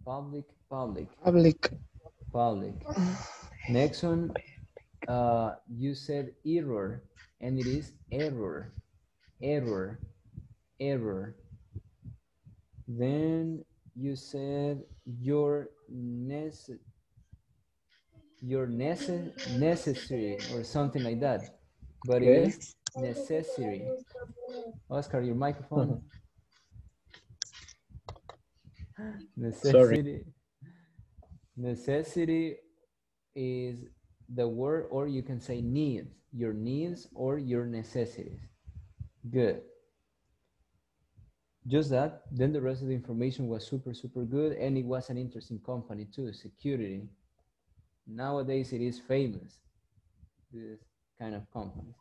A: Public, public.
P: Public.
A: Public. Next one, uh, you said error, and it is error, error, error. Then you said your nece your nece necessary or something like that, but it
P: Okay.
A: is necessary. Oscar, your microphone. Necessity. Necessity is the word, or you can say needs, your needs or your necessities. Good. Just that, then the rest of the information was super, super good, and it was an interesting company too, security. Nowadays, it is famous, this kind of company.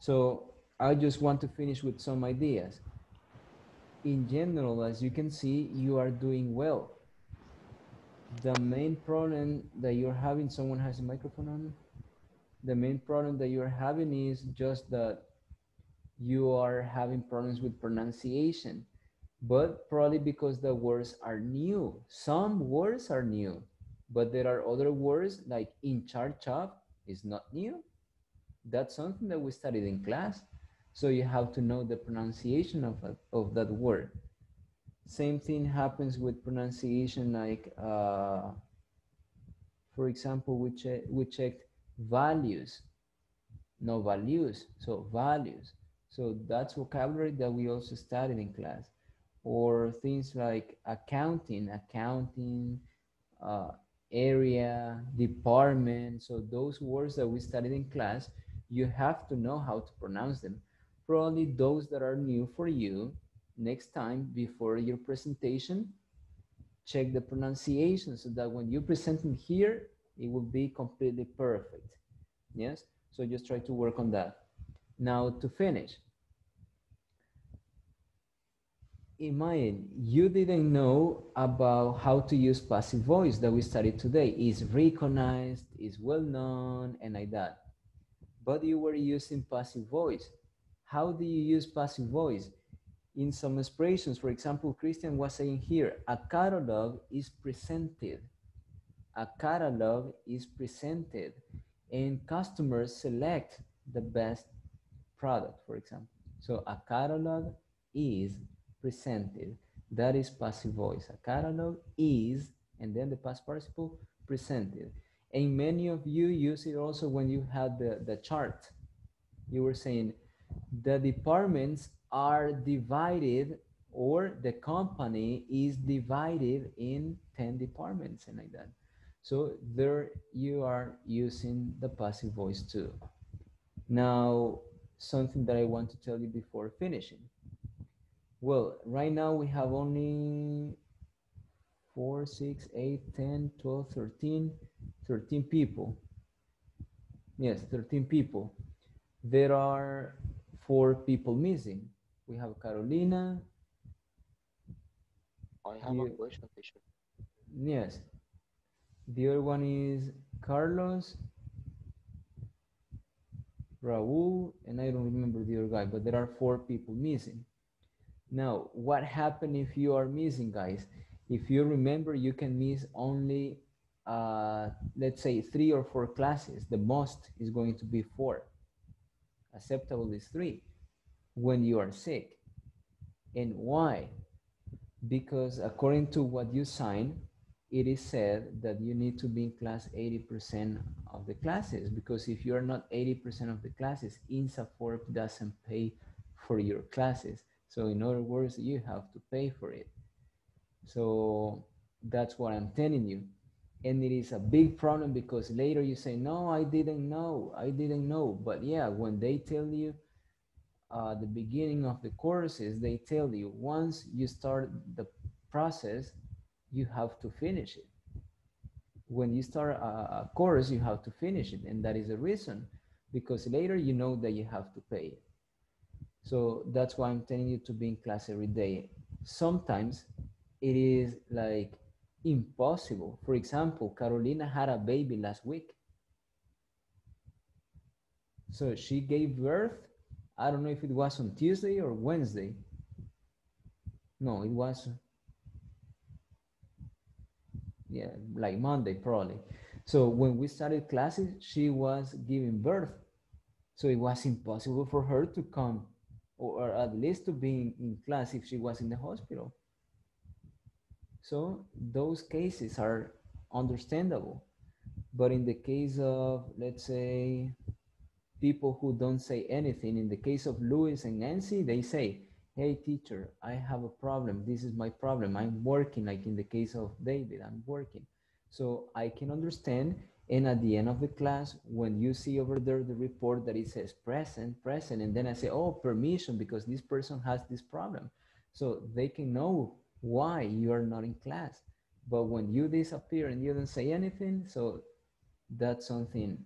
A: So I just want to finish with some ideas. In general, as you can see, you are doing well the main problem that you're having, someone has a microphone on? The main problem that you're having is just that you are having problems with pronunciation, but probably because the words are new. Some words are new, but there are other words like in charge of is not new. That's something that we studied in class. So you have to know the pronunciation of, a- of that word. Same thing happens with pronunciation like, uh, for example, we, we checked values, no values, so values. So that's vocabulary that we also studied in class. Or things like accounting, accounting, uh, area, department. So those words that we studied in class, you have to know how to pronounce them. probably those that are new for you, next time before your presentation, check the pronunciation so that when you present it here, it will be completely perfect. Yes, so just try to work on that. Now to finish, imagine you didn't know about how to use passive voice that we studied today. Is recognized, is well known, and like that. But you were using passive voice. How do you use passive voice? In some expressions, for example, Christian was saying here, a catalog is presented. A catalog is presented and customers select the best product, for example. So a catalog is presented. That is passive voice. A catalog is, and then the past participle, presented. And many of you use it also when you had the, the chart. You were saying the departments are divided or the company is divided in 10 departments and like that. So there you are using the passive voice too. Now, something that I want to tell you before finishing. Well, right now we have only 4, 6, 8, 10, 12, 13, 13 people. Yes, 13 people. There are four people missing. We have Carolina.
M: I have
A: you,
M: a question, teacher.
A: Yes. The other one is Carlos, Raul, and I don't remember the other guy, but there are four people missing. Now, what happened if you are missing, guys? If you remember, you can miss only, uh, let's say, three or four classes. The most is going to be four. Acceptable is three when you are sick. And why? Because according to what you sign, it is said that you need to be in class 80% of the classes because if you're not 80% of the classes, INSAFORP doesn't pay for your classes. So in other words, you have to pay for it. So that's what I'm telling you. And it is a big problem because later you say, no, I didn't know, I didn't know. But yeah, when they tell you uh, the beginning of the courses, they tell you once you start the process, you have to finish it. When you start a, a course, you have to finish it. And that is the reason because later you know that you have to pay it. So that's why I'm telling you to be in class every day. Sometimes it is like impossible. For example, Carolina had a baby last week. So she gave birth. I don't know if it was on Tuesday or Wednesday. No, it was, yeah, like Monday probably. So when we started classes, she was giving birth. So it was impossible for her to come or at least to be in class if she was in the hospital. So those cases are understandable. But in the case of, let's say, people who don't say anything, in the case of Luis and Nancy, they say, hey teacher, I have a problem. This is my problem. I'm working, like in the case of David, I'm working. So I can understand and at the end of the class, when you see over there the report that it says present, present, and then I say, oh, permission, because this person has this problem. So they can know why you are not in class. But when you disappear and you don't say anything, so that's something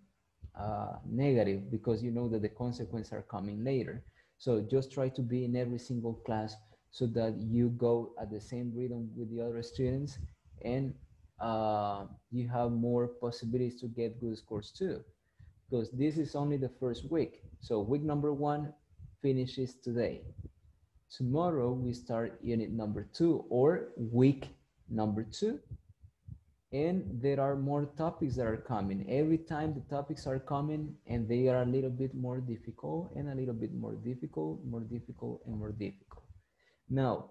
A: uh, negative because you know that the consequences are coming later. So just try to be in every single class so that you go at the same rhythm with the other students and uh, you have more possibilities to get good scores too. Because this is only the first week. So week number one finishes today. Tomorrow we start unit number two or week number two. And there are more topics that are coming. Every time the topics are coming and they are a little bit more difficult and a little bit more difficult, more difficult and more difficult. Now,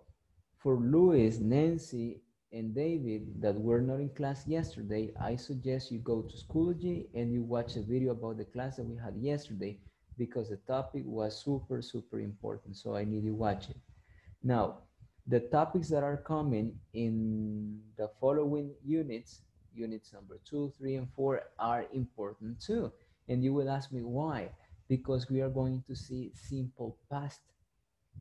A: for Luis, Nancy, and David that were not in class yesterday, I suggest you go to Schoology and you watch a video about the class that we had yesterday because the topic was super, super important. So I need you watch it. Now, the topics that are coming in the following units, units number two, three, and four are important too. And you will ask me why? because we are going to see simple past.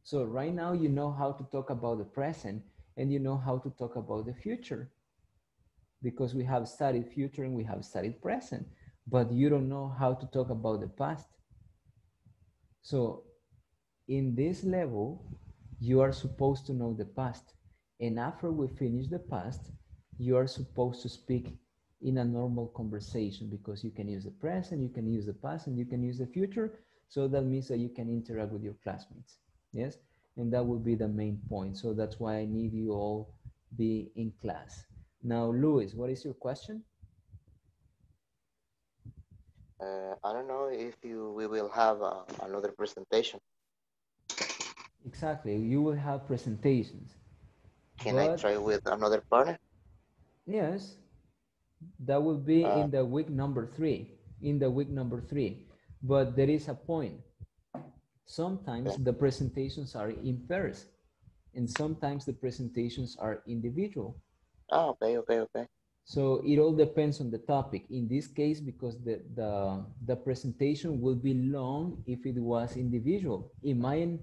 A: So right now you know how to talk about the present and you know how to talk about the future because we have studied future and we have studied present, but you don't know how to talk about the past. So in this level, you are supposed to know the past. And after we finish the past, you are supposed to speak in a normal conversation because you can use the present, you can use the past, and you can use the future. So that means that you can interact with your classmates. Yes. And that will be the main point. So that's why I need you all be in class. Now, Luis, what is your question?
M: Uh, I don't know if you we will have uh, another presentation.
A: Exactly. You will have presentations.
M: Can I try with another partner?
A: Yes, that will be
M: Uh,
A: in the week number three, in the week number three. But there is a point. Sometimes the presentations are in pairs and sometimes the presentations are individual.
M: Ah, okay, okay, okay.
A: So it all depends on the topic. In this case, because the, the, the presentation will be long if it was individual. Imagine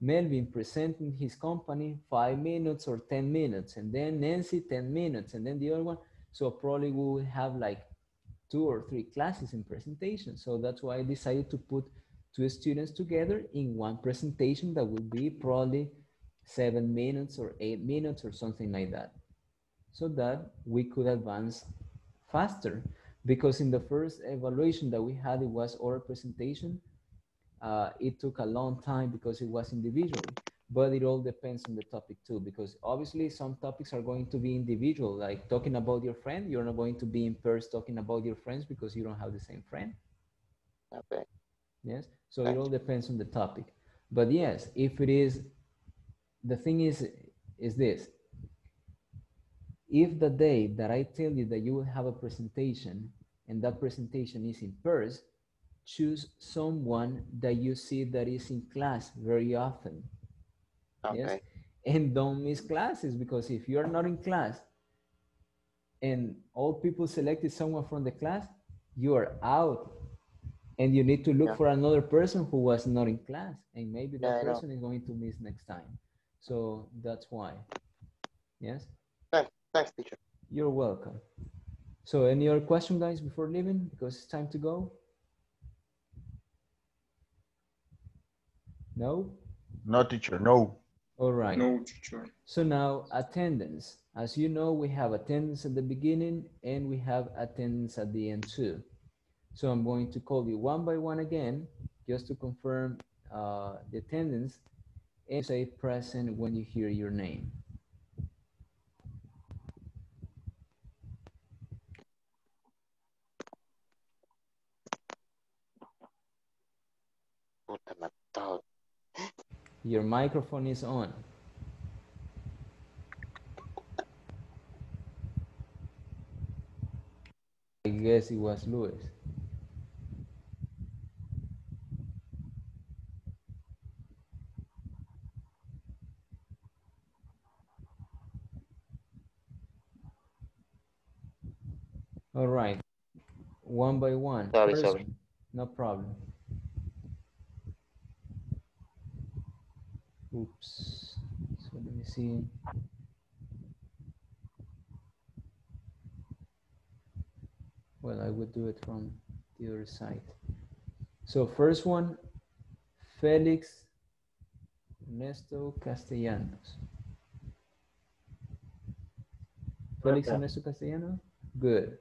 A: Melvin presenting his company five minutes or 10 minutes, and then Nancy 10 minutes, and then the other one. So probably we will have like two or three classes in presentation. So that's why I decided to put two students together in one presentation that will be probably seven minutes or eight minutes or something like that so that we could advance faster. Because in the first evaluation that we had, it was oral presentation. Uh, it took a long time because it was individual, but it all depends on the topic too. Because obviously some topics are going to be individual, like talking about your friend. You're not going to be in pairs talking about your friends because you don't have the same friend.
M: Okay.
A: Yes. So it all depends on the topic. But yes, if it is, the thing is, is this. If the day that I tell you that you will have a presentation and that presentation is in pairs, choose someone that you see that is in class very often. Yes.
M: Okay.
A: And don't miss classes because if you're not in class and all people selected someone from the class, you are out. And you need to look
M: Yeah.
A: for another person who was not in class. And maybe that
M: know.
A: person is going to miss next time. So that's why. Yes?
M: Thanks, thanks, teacher.
A: You're welcome. So any other question, guys, before leaving? Because it's time to go. No?
K: No, teacher, no.
A: All right.
B: No, teacher.
A: So now attendance. As you know, we have attendance at the beginning and we have attendance at the end too. So I'm going to call you one by one again, just to confirm uh, the attendance and say present when you hear your name.
M: Puta, me todo.
A: Your microphone is on. I guess it was Luis. All right. One by one.
M: Sorry,
A: First
M: sorry.
A: one. No problem. Oops. So let me see. Well, I would do it from the other side. So first one, Felix Ernesto Castellanos. Felix. Ernesto Castellanos? Good.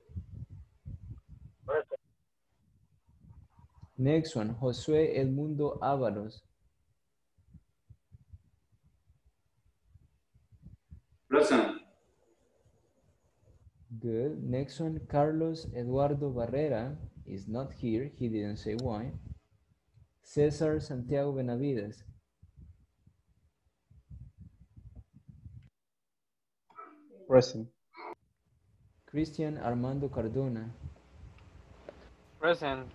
A: Next one, Josué Edmundo Ávaros.
C: Present.
A: Good. Next one, Carlos Eduardo Barrera is not here. He didn't say why. Cesar Santiago Benavides.
L: Present.
A: Christian Armando Cardona.
O: Present.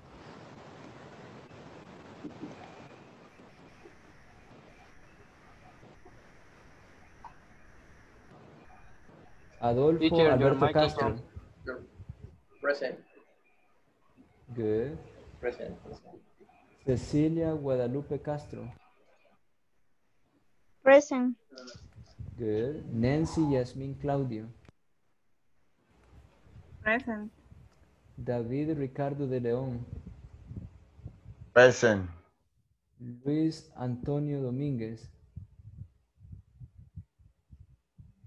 A: Adolfo
O: Teacher,
A: Alberto
O: microphone.
A: Castro.
J: Present.
A: Good.
J: Present.
A: Cecilia Guadalupe Castro.
D: Present.
A: Good. Nancy Yasmin Claudio.
H: Present.
A: David Ricardo de León.
K: Present.
A: Luis Antonio Domínguez.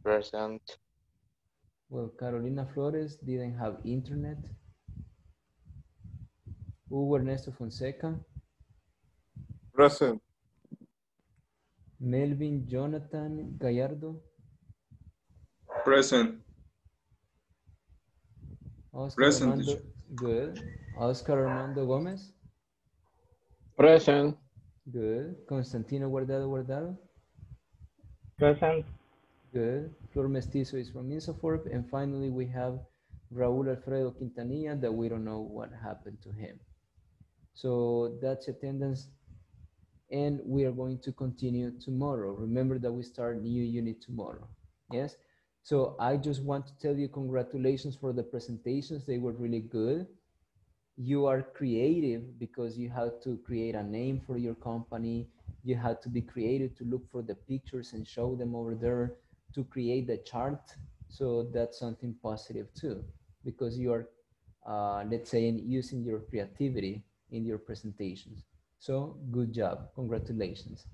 M: Present.
A: Well, Carolina Flores didn't have internet. Hugo Ernesto Fonseca.
E: Present.
A: Melvin Jonathan Gallardo.
B: Present.
A: Oscar
B: Present,
A: Armando. Good. Oscar Armando Gomez.
F: Present.
A: Good. Constantino Guardado Guardado.
G: Present.
A: Good. Flor Mestizo is from Insaforp. And finally, we have Raul Alfredo Quintanilla that we don't know what happened to him. So that's attendance. And we are going to continue tomorrow. Remember that we start new unit tomorrow. Yes. So I just want to tell you congratulations for the presentations. They were really good. You are creative because you had to create a name for your company. You had to be creative to look for the pictures and show them over there to create the chart. So that's something positive too, because you are, uh, let's say, using your creativity in your presentations. So good job. Congratulations.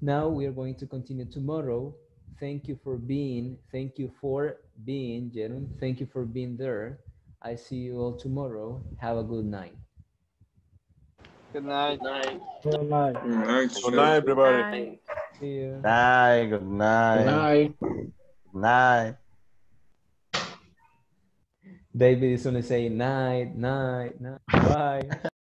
A: Now we are going to continue tomorrow. Thank you for being, thank you for being, Jerome. Thank you for being there. I see you all tomorrow. Have a good night.
O: Good night.
J: Night.
G: Good night.
B: Good night,
E: Good night, everybody.
H: Bye.
A: See you.
K: Night. Good night.
F: Good night.
K: Good night.
A: David is gonna say night, night, night. Bye.